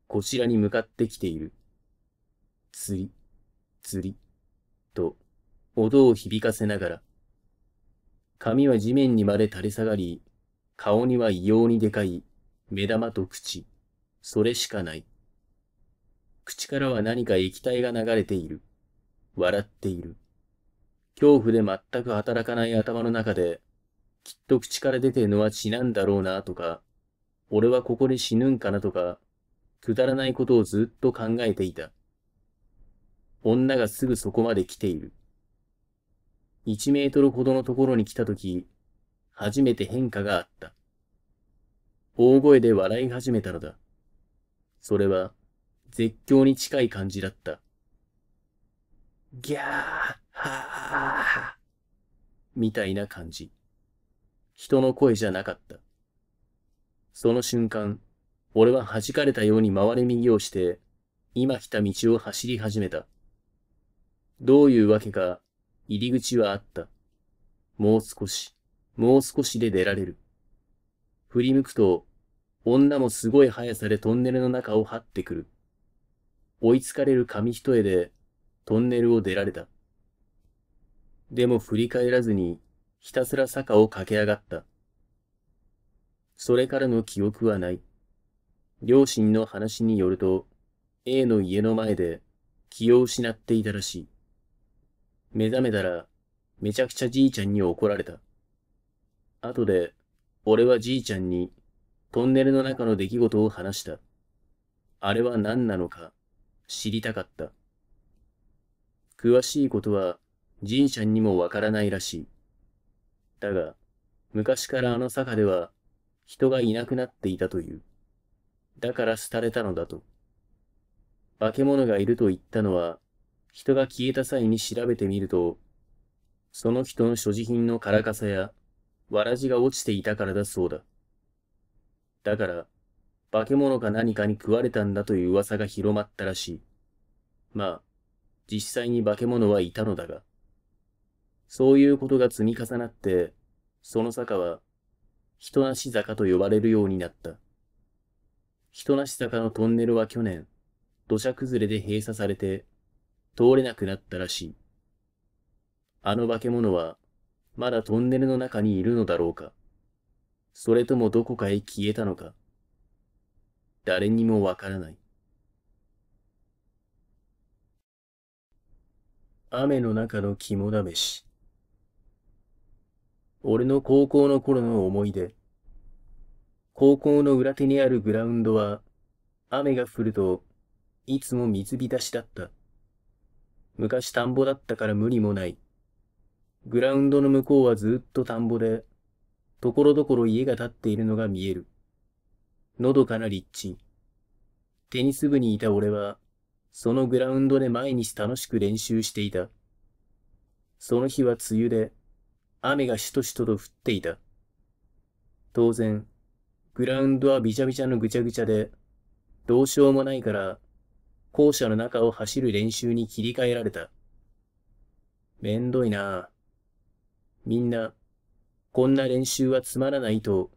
こちらに向かってきている。釣り、釣り、と、音を響かせながら。髪は地面にまで垂れ下がり、顔には異様にでかい目玉と口、それしかない。口からは何か液体が流れている。笑っている。恐怖で全く働かない頭の中で、きっと口から出てるのは血なんだろうなとか、俺はここで死ぬんかなとか、くだらないことをずっと考えていた。女がすぐそこまで来ている。一メートルほどのところに来たとき、初めて変化があった。大声で笑い始めたのだ。それは、絶叫に近い感じだった。ギャーはーみたいな感じ。人の声じゃなかった。その瞬間、俺は弾かれたように回れ右をして、今来た道を走り始めた。どういうわけか、入り口はあった。もう少し、もう少しで出られる。振り向くと、女もすごい速さでトンネルの中を張ってくる。追いつかれる紙一重で、トンネルを出られた。でも振り返らずに、ひたすら坂を駆け上がった。それからの記憶はない。両親の話によると、A の家の前で気を失っていたらしい。目覚めたら、めちゃくちゃじいちゃんに怒られた。後で、俺はじいちゃんに、トンネルの中の出来事を話した。あれは何なのか、知りたかった。詳しいことは、じいちゃんにもわからないらしい。だが、昔からあの坂では、人がいなくなっていたという。だから廃れたのだと。化け物がいると言ったのは、人が消えた際に調べてみると、その人の所持品のからかさや、わらじが落ちていたからだそうだ。だから、化け物か何かに食われたんだという噂が広まったらしい。まあ、実際に化け物はいたのだが。そういうことが積み重なって、その坂は、人なし坂と呼ばれるようになった。人なし坂のトンネルは去年、土砂崩れで閉鎖されて、通れなくなったらしい。あの化け物は、まだトンネルの中にいるのだろうか。それともどこかへ消えたのか。誰にもわからない。雨の中の肝試し。俺の高校の頃の思い出。高校の裏手にあるグラウンドは、雨が降ると、いつも水浸しだった。昔田んぼだったから無理もない。グラウンドの向こうはずっと田んぼで、ところどころ家が建っているのが見える。のどかな立地。テニス部にいた俺は、そのグラウンドで毎日楽しく練習していた。その日は梅雨で、雨がしとしとと降っていた。当然、グラウンドはびちゃびちゃのぐちゃぐちゃで、どうしようもないから、校舎の中を走る練習に切り替えられた。めんどいなみんな、こんな練習はつまらないと、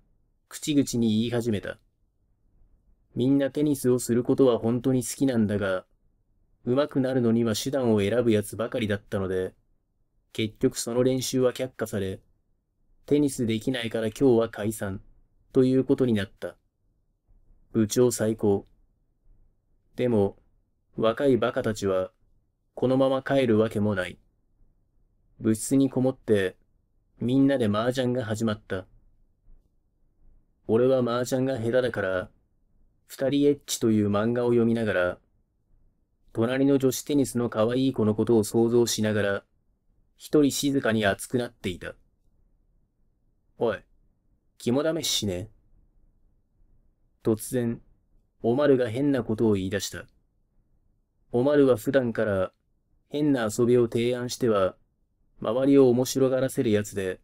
口々に言い始めた。みんなテニスをすることは本当に好きなんだが、上手くなるのには手段を選ぶやつばかりだったので、結局その練習は却下され、テニスできないから今日は解散、ということになった。部長最高。でも、若い馬鹿たちは、このまま帰るわけもない。部室にこもって、みんなで麻雀が始まった。俺は麻雀が下手だから、二人エッチという漫画を読みながら、隣の女子テニスの可愛い子のことを想像しながら、一人静かに熱くなっていた。おい、肝試ししね。突然、おまるが変なことを言い出した。おまるは普段から変な遊びを提案しては、周りを面白がらせるやつで、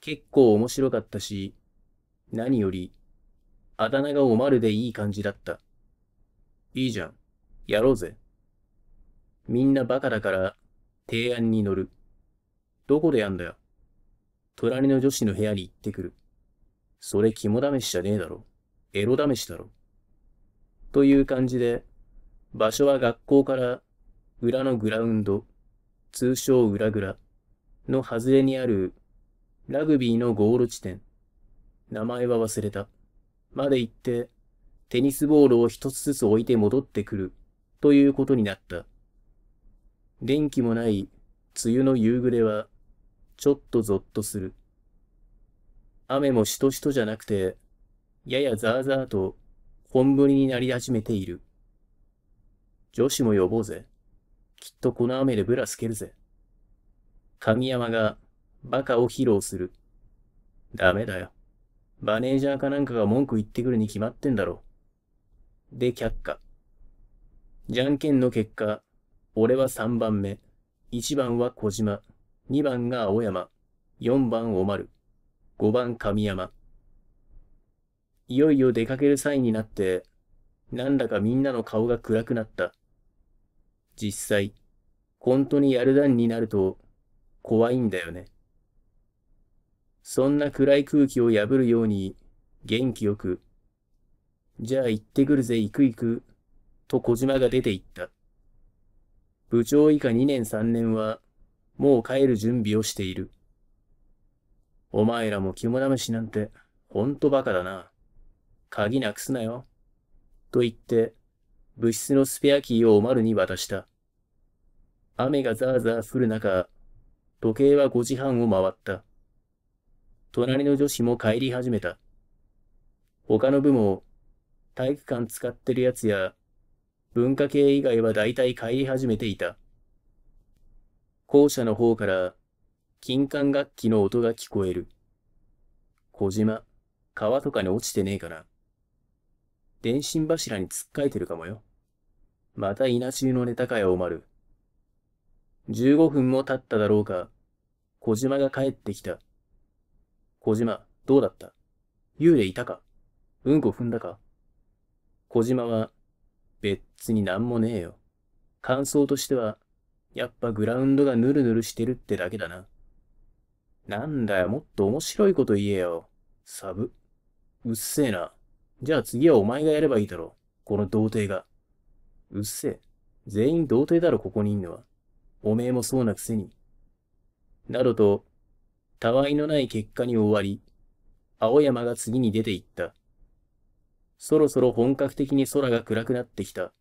結構面白かったし、何より、あだ名がおまるでいい感じだった。いいじゃん。やろうぜ。みんなバカだから、提案に乗る。どこでやんだよ。隣の女子の部屋に行ってくる。それ肝試しじゃねえだろ。エロ試しだろ。という感じで、場所は学校から裏のグラウンド、通称裏グラの外れにあるラグビーのゴール地点。名前は忘れた。まで行って、テニスボールを一つずつ置いて戻ってくるということになった。電気もない梅雨の夕暮れはちょっとゾッとする。雨もしとしとじゃなくて、ややザーザーと本降りになり始めている。女子も呼ぼうぜ。きっとこの雨でブラつけるぜ。神山がバカを披露する。ダメだよ。マネージャーかなんかが文句言ってくるに決まってんだろ。で、却下。じゃんけんの結果、俺は3番目、1番は小島、2番が青山、4番おまる、5番神山。いよいよ出かける際になって、なんだかみんなの顔が暗くなった。実際、本当にやる段になると、怖いんだよね。そんな暗い空気を破るように元気よく、じゃあ行ってくるぜ行く行く、と小島が出て行った。部長以下2年3年は、もう帰る準備をしている。お前らも肝試しなんて、ほんとバカだな。鍵なくすなよ。と言って、物質のスペアキーをおまるに渡した。雨がザーザー降る中、時計は5時半を回った。隣の女子も帰り始めた。他の部も、体育館使ってるやつや、文化系以外は大体帰り始めていた。校舎の方から、金管楽器の音が聞こえる。小島、川とかに落ちてねえかな。電信柱に突っかえてるかもよ。また稲中のネタかよ、おまる。15分も経っただろうか、小島が帰ってきた。小島、どうだった？幽霊いたか？うんこ踏んだか？小島は、別になんもねえよ。感想としては、やっぱグラウンドがヌルヌルしてるってだけだな。なんだよ、もっと面白いこと言えよ。サブ。うっせえな。じゃあ次はお前がやればいいだろ。この童貞が。うっせえ。全員童貞だろ、ここにいんのは。おめえもそうなくせに。などと、たわいのない結果に終わり、青山が次に出て行った。そろそろ本格的に空が暗くなってきた。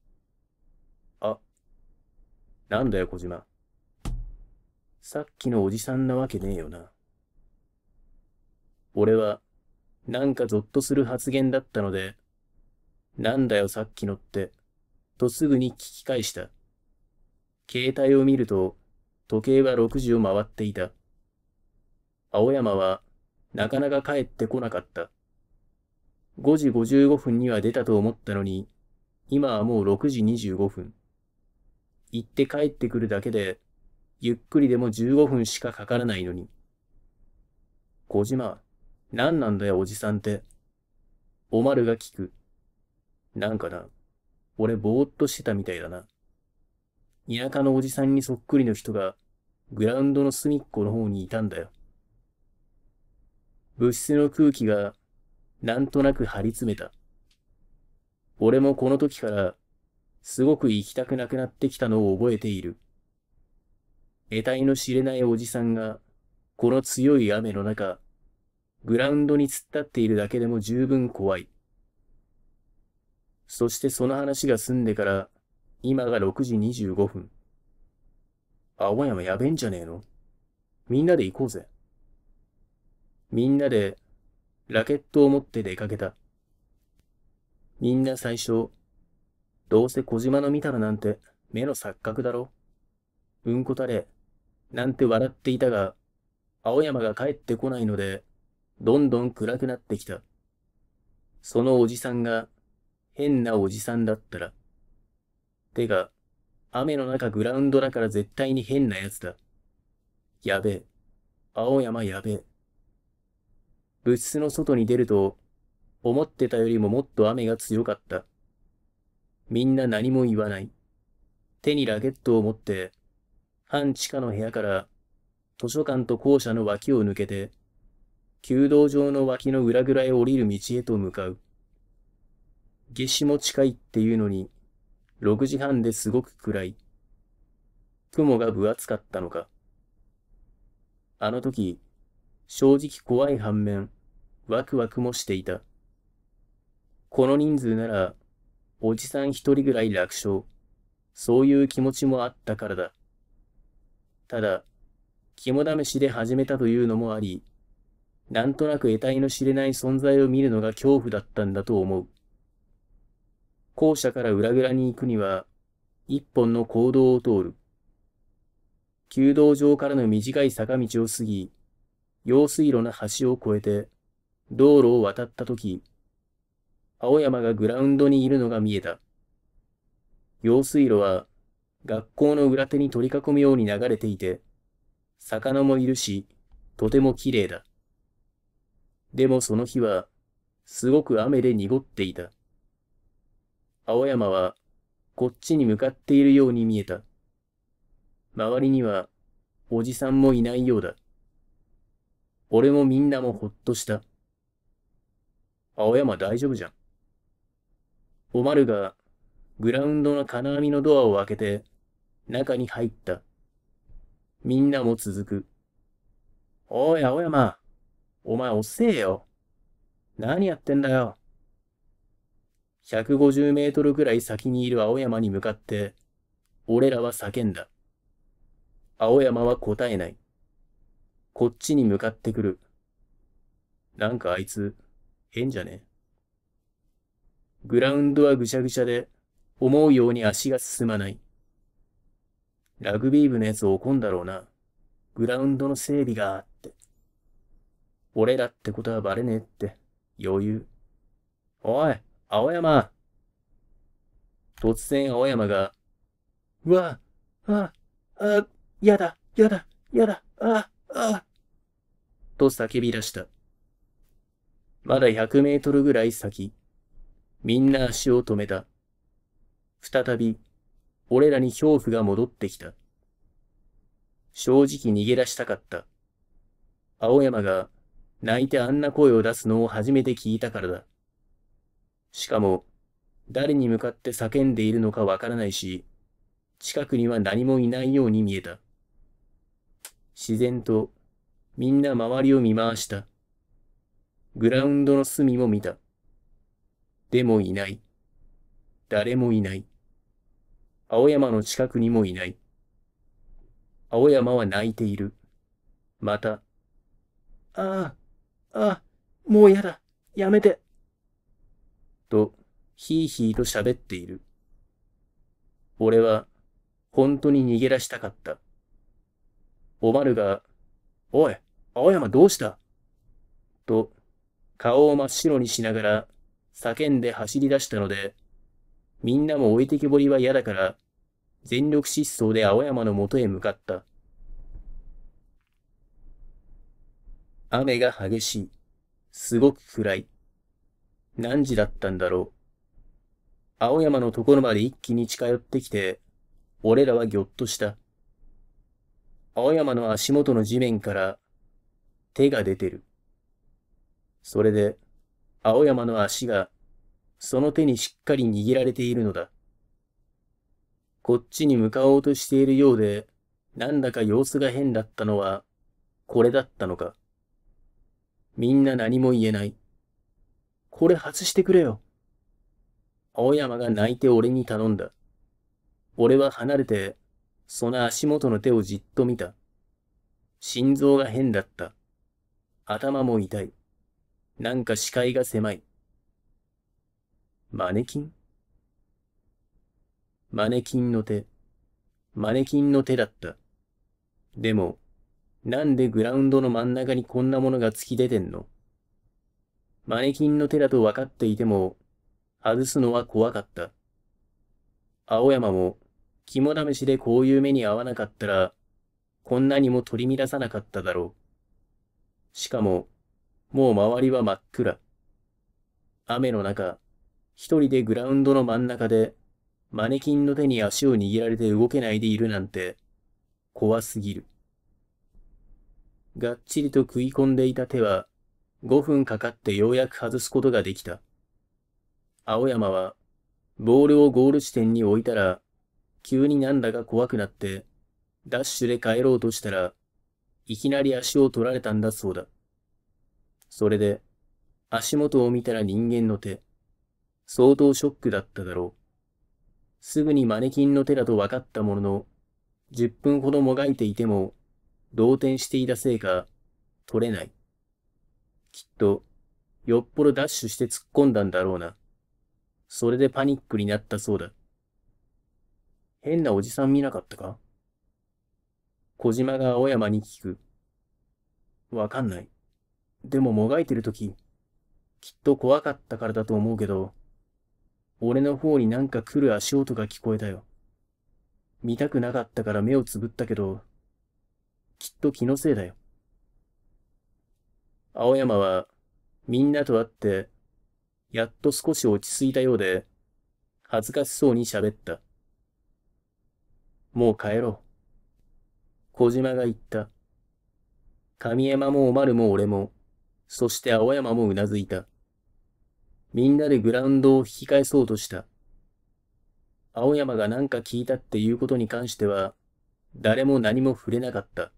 なんだよ、小島。さっきのおじさんなわけねえよな。俺は、なんかゾッとする発言だったので、なんだよさっきのって、とすぐに聞き返した。携帯を見ると、時計は6時を回っていた。青山は、なかなか帰ってこなかった。5時55分には出たと思ったのに、今はもう6時25分。行って帰ってくるだけで、ゆっくりでも15分しかかからないのに。小島、何なんだよ、おじさんって。おまるが聞く。なんかな、俺ぼーっとしてたみたいだな。田舎のおじさんにそっくりの人が、グラウンドの隅っこの方にいたんだよ。物質の空気が、なんとなく張り詰めた。俺もこの時から、すごく行きたくなくなってきたのを覚えている。得体の知れないおじさんが、この強い雨の中、グラウンドに突っ立っているだけでも十分怖い。そしてその話が済んでから、今が6時25分。青山やべんじゃねえの？みんなで行こうぜ。みんなで、ラケットを持って出かけた。みんな最初、どうせ小島の見たらなんて目の錯覚だろ？うんこたれ、なんて笑っていたが、青山が帰ってこないので、どんどん暗くなってきた。そのおじさんが変なおじさんだったら。てか、雨の中グラウンドだから絶対に変なやつだ。やべえ。青山やべえ。物質の外に出ると、思ってたよりももっと雨が強かった。みんな何も言わない。手にラケットを持って、半地下の部屋から図書館と校舎の脇を抜けて、弓道場の脇の裏蔵へ降りる道へと向かう。夏至も近いっていうのに、6時半ですごく暗い。雲が分厚かったのか。あの時、正直怖い反面、ワクワクもしていた。この人数なら、おじさん一人ぐらい楽勝。そういう気持ちもあったからだ。ただ、肝試しで始めたというのもあり、なんとなく得体の知れない存在を見るのが恐怖だったんだと思う。校舎から裏蔵に行くには、一本の行動を通る。弓道場からの短い坂道を過ぎ、用水路の橋を越えて、道路を渡ったとき、青山がグラウンドにいるのが見えた。用水路は、学校の裏手に取り囲むように流れていて、魚もいるし、とても綺麗だ。でもその日は、すごく雨で濁っていた。青山は、こっちに向かっているように見えた。周りには、おじさんもいないようだ。俺もみんなもほっとした。青山大丈夫じゃん。おまるがグラウンドの金網のドアを開けて中に入った。みんなも続く。おい、青山。お前遅えよ。何やってんだよ。150メートルぐらい先にいる青山に向かって、俺らは叫んだ。青山は答えない。こっちに向かってくる。なんかあいつ、変じゃね？グラウンドはぐしゃぐしゃで、思うように足が進まない。ラグビー部のやつ怒んだろうな。グラウンドの整備があって。俺らってことはバレねえって、余裕。おい、青山突然青山が、うわ、あ、あ、やだ、やだ、やだ、あ、あ、と叫び出した。まだ100メートルぐらい先。みんな足を止めた。再び、俺らに恐怖が戻ってきた。正直逃げ出したかった。青山が泣いてあんな声を出すのを初めて聞いたからだ。しかも、誰に向かって叫んでいるのかわからないし、近くには何もいないように見えた。自然と、みんな周りを見回した。グラウンドの隅も見た。でもいない。誰もいない。青山の近くにもいない。青山は泣いている。また。ああ、ああ、もうやだ。やめて。と、ひいひいと喋っている。俺は、本当に逃げ出したかった。おまるが、おい、青山どうした？と、顔を真っ白にしながら、叫んで走り出したので、みんなも置いてきぼりは嫌だから、全力疾走で青山のもとへ向かった。雨が激しい。すごく暗い。何時だったんだろう。青山のところまで一気に近寄ってきて、俺らはぎょっとした。青山の足元の地面から手が出てる。それで、青山の足がその手にしっかり握られているのだ。こっちに向かおうとしているようで、なんだか様子が変だったのは、これだったのか。みんな何も言えない。これ外してくれよ。青山が泣いて俺に頼んだ。俺は離れて、その足元の手をじっと見た。心臓が変だった。頭も痛い。なんか視界が狭い。マネキン？マネキンの手。マネキンの手だった。でも、なんでグラウンドの真ん中にこんなものが突き出てんの？マネキンの手だと分かっていても、外すのは怖かった。青山も、肝試しでこういう目に遭わなかったら、こんなにも取り乱さなかっただろう。しかも、もう周りは真っ暗。雨の中、一人でグラウンドの真ん中で、マネキンの手に足を握られて動けないでいるなんて、怖すぎる。がっちりと食い込んでいた手は、5分かかってようやく外すことができた。青山は、ボールをゴール地点に置いたら、急になんだか怖くなって、ダッシュで帰ろうとしたら、いきなり足を取られたんだそうだ。それで、足元を見たら人間の手。相当ショックだっただろう。すぐにマネキンの手だと分かったものの、10分ほどもがいていても、動転していたせいか、取れない。きっと、よっぽどダッシュして突っ込んだんだろうな。それでパニックになったそうだ。変なおじさん見なかったか？小島が青山に聞く。わかんない。でももがいてるとき、きっと怖かったからだと思うけど、俺の方になんか来る足音が聞こえたよ。見たくなかったから目をつぶったけど、きっと気のせいだよ。青山は、みんなと会って、やっと少し落ち着いたようで、恥ずかしそうに喋った。もう帰ろう小島が言った。神山もおまるも俺も、そして青山もうなずいた。みんなでグラウンドを引き返そうとした。青山が何か聞いたっていうことに関しては、誰も何も触れなかった。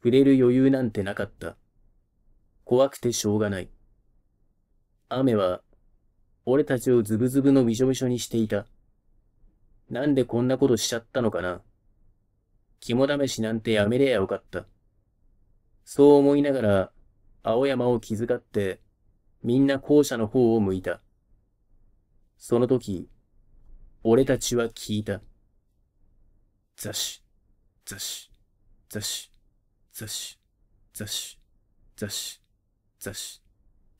触れる余裕なんてなかった。怖くてしょうがない。雨は、俺たちをズブズブのびしょびしょにしていた。なんでこんなことしちゃったのかな。肝試しなんてやめれやよかった。そう思いながら、青山を気遣って、みんな校舎の方を向いた。その時、俺たちは聞いた。ザシ、ザシ、ザシ、ザシ、ザシ、ザシ、ザシ、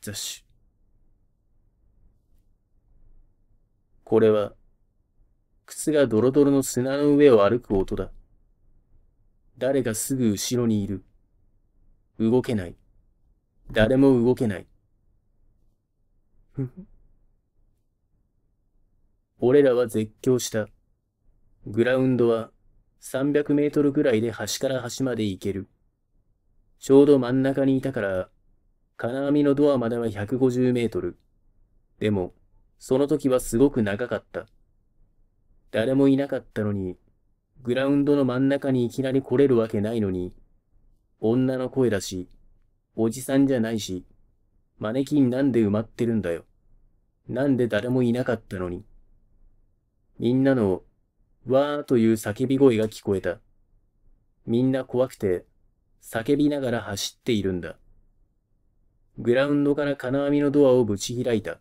ザシ。これは、靴がドロドロの砂の上を歩く音だ。誰がすぐ後ろにいる。動けない。誰も動けない。俺らは絶叫した。グラウンドは300メートルぐらいで端から端まで行ける。ちょうど真ん中にいたから、金網のドアまでは150メートル。でも、その時はすごく長かった。誰もいなかったのに、グラウンドの真ん中にいきなり来れるわけないのに、女の声だし、おじさんじゃないし、マネキンなんで埋まってるんだよ。なんで誰もいなかったのに。みんなの、わーという叫び声が聞こえた。みんな怖くて、叫びながら走っているんだ。グラウンドから金網のドアをぶち開いた。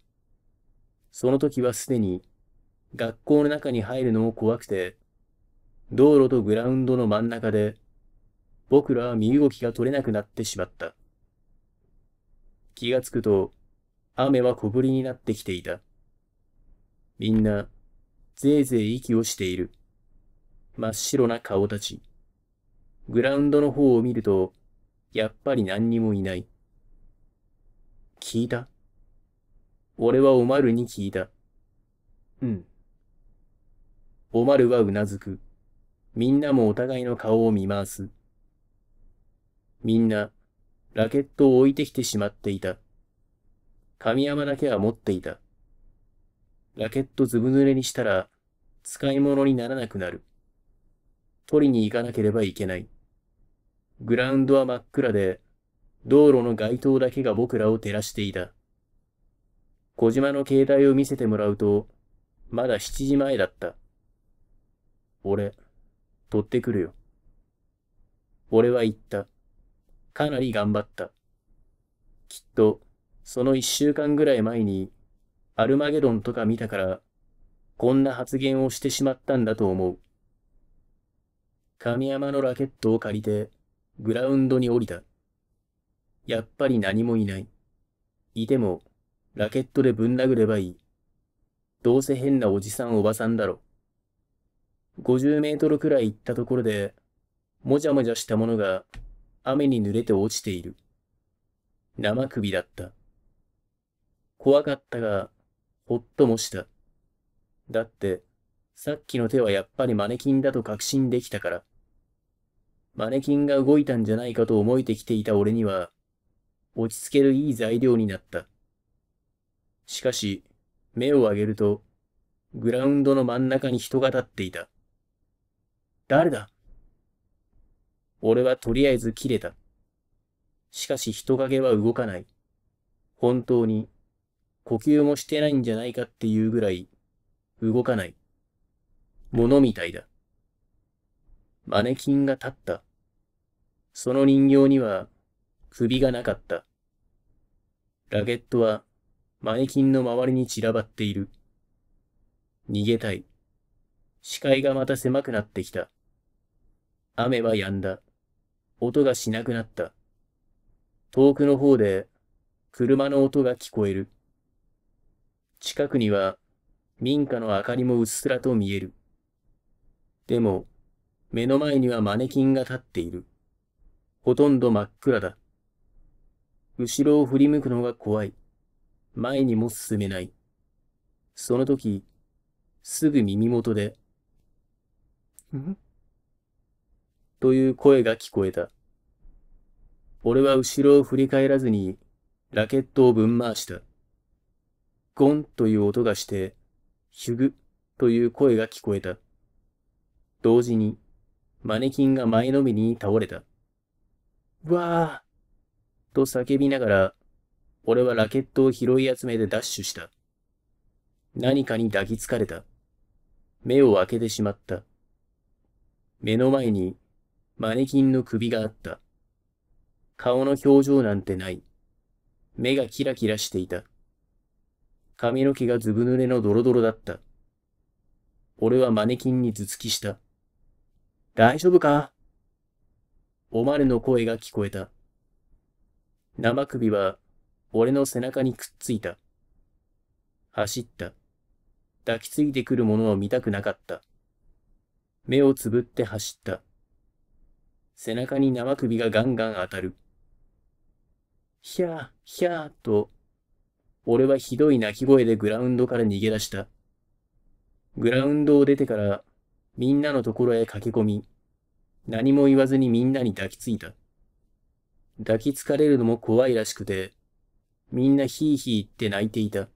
その時はすでに、学校の中に入るのも怖くて、道路とグラウンドの真ん中で、僕らは身動きが取れなくなってしまった。気がつくと、雨は小降りになってきていた。みんな、ぜいぜい息をしている。真っ白な顔たち。グラウンドの方を見ると、やっぱり何にもいない。聞いた？俺はおまるに聞いた。うん。おまるはうなずく。みんなもお互いの顔を見回す。みんな、ラケットを置いてきてしまっていた。神山だけは持っていた。ラケットずぶ濡れにしたら、使い物にならなくなる。取りに行かなければいけない。グラウンドは真っ暗で、道路の街灯だけが僕らを照らしていた。小島の携帯を見せてもらうと、まだ7時前だった。俺、取ってくるよ。俺は言った。かなり頑張った。きっと、その一週間ぐらい前に、アルマゲドンとか見たから、こんな発言をしてしまったんだと思う。神山のラケットを借りて、グラウンドに降りた。やっぱり何もいない。いても、ラケットでぶん殴ればいい。どうせ変なおじさんおばさんだろ。50メートルくらい行ったところで、もじゃもじゃしたものが雨に濡れて落ちている。生首だった。怖かったが、ほっともした。だって、さっきの手はやっぱりマネキンだと確信できたから。マネキンが動いたんじゃないかと思えてきていた俺には、落ち着けるいい材料になった。しかし、目を上げると、グラウンドの真ん中に人が立っていた。誰だ？俺はとりあえず切れた。しかし人影は動かない。本当に、呼吸もしてないんじゃないかっていうぐらい、動かない。物みたいだ。マネキンが立った。その人形には、首がなかった。ラケットは、マネキンの周りに散らばっている。逃げたい。視界がまた狭くなってきた。雨は止んだ。音がしなくなった。遠くの方で車の音が聞こえる。近くには民家の明かりもうっすらと見える。でも、目の前にはマネキンが立っている。ほとんど真っ暗だ。後ろを振り向くのが怖い。前にも進めない。その時、すぐ耳元で、ん？という声が聞こえた。俺は後ろを振り返らずにラケットをぶん回した。ゴンという音がして、ヒュグという声が聞こえた。同時にマネキンが前のめりに倒れた。わーと叫びながら、俺はラケットを拾い集めてダッシュした。何かに抱きつかれた。目を開けてしまった。目の前にマネキンの首があった。顔の表情なんてない。目がキラキラしていた。髪の毛がずぶ濡れのドロドロだった。俺はマネキンに頭突きした。大丈夫か？おまるの声が聞こえた。生首は俺の背中にくっついた。走った。抱きついてくるものを見たくなかった。目をつぶって走った。背中に生首がガンガン当たる。ひゃー、ひゃーと、俺はひどい泣き声でグラウンドから逃げ出した。グラウンドを出てからみんなのところへ駆け込み、何も言わずにみんなに抱きついた。抱きつかれるのも怖いらしくて、みんなヒーヒーって泣いていた。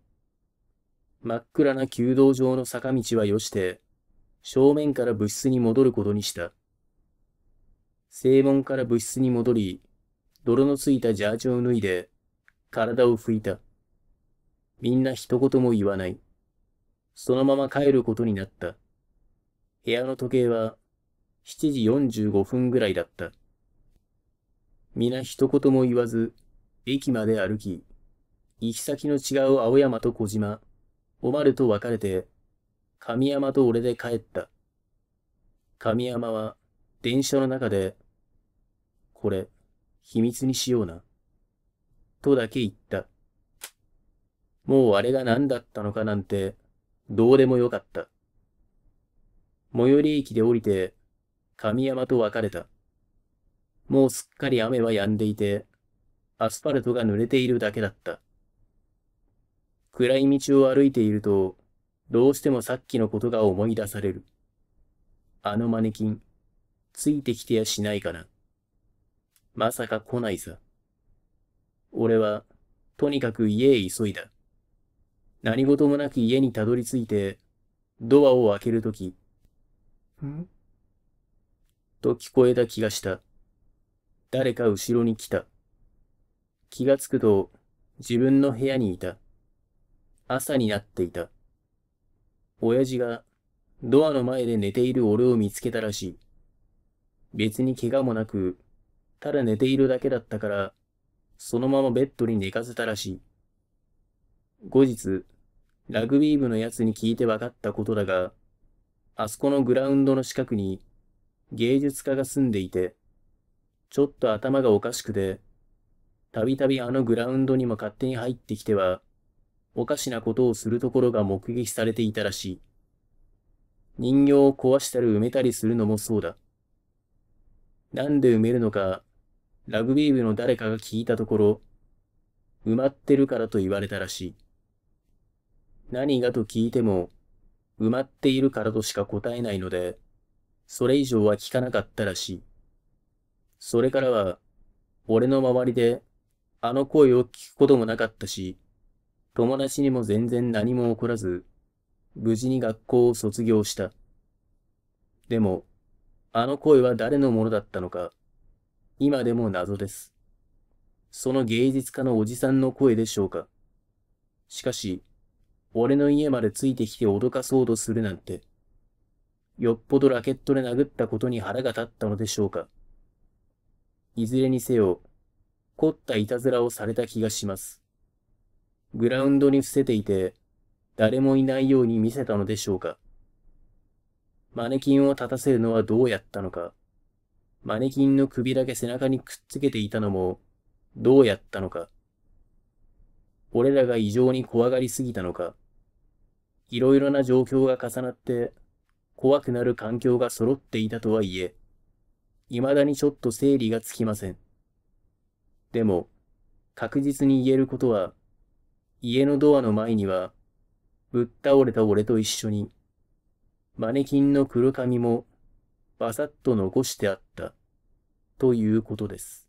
真っ暗な弓道場の坂道はよして、正面から部室に戻ることにした。正門から部室に戻り、泥のついたジャージを脱いで、体を拭いた。みんな一言も言わない。そのまま帰ることになった。部屋の時計は7時45分ぐらいだった。皆一言も言わず、駅まで歩き、行き先の違う青山と小島、おまると別れて、神山と俺で帰った。神山は電車の中で、これ、秘密にしような。とだけ言った。もうあれが何だったのかなんて、どうでもよかった。最寄り駅で降りて、神山と別れた。もうすっかり雨は止んでいて、アスファルトが濡れているだけだった。暗い道を歩いていると、どうしてもさっきのことが思い出される。あのマネキン、ついてきてやしないかな。まさか来ないさ。俺は、とにかく家へ急いだ。何事もなく家にたどり着いて、ドアを開けるとき、ん？と聞こえた気がした。誰か後ろに来た。気がつくと自分の部屋にいた。朝になっていた。親父がドアの前で寝ている俺を見つけたらしい。別に怪我もなく、ただ寝ているだけだったから、そのままベッドに寝かせたらしい。後日、ラグビー部のやつに聞いて分かったことだが、あそこのグラウンドの近くに芸術家が住んでいて、ちょっと頭がおかしくて、たびたびあのグラウンドにも勝手に入ってきては、おかしなことをするところが目撃されていたらしい。人形を壊したり埋めたりするのもそうだ。なんで埋めるのか、ラグビー部の誰かが聞いたところ、埋まってるからと言われたらしい。何がと聞いても、埋まっているからとしか答えないので、それ以上は聞かなかったらしい。それからは、俺の周りで、あの声を聞くこともなかったし、友達にも全然何も起こらず、無事に学校を卒業した。でも、あの声は誰のものだったのか、今でも謎です。その芸術家のおじさんの声でしょうか。しかし、俺の家までついてきて脅かそうとするなんて、よっぽどラケットで殴ったことに腹が立ったのでしょうか。いずれにせよ、凝ったいたずらをされた気がします。グラウンドに伏せていて、誰もいないように見せたのでしょうか。マネキンを立たせるのはどうやったのか。マネキンの首だけ背中にくっつけていたのも、どうやったのか。俺らが異常に怖がりすぎたのか、いろいろな状況が重なって怖くなる環境が揃っていたとはいえ、未だにちょっと整理がつきません。でも、確実に言えることは、家のドアの前には、ぶっ倒れた俺と一緒に、マネキンの黒髪もバサッと残してあったということです。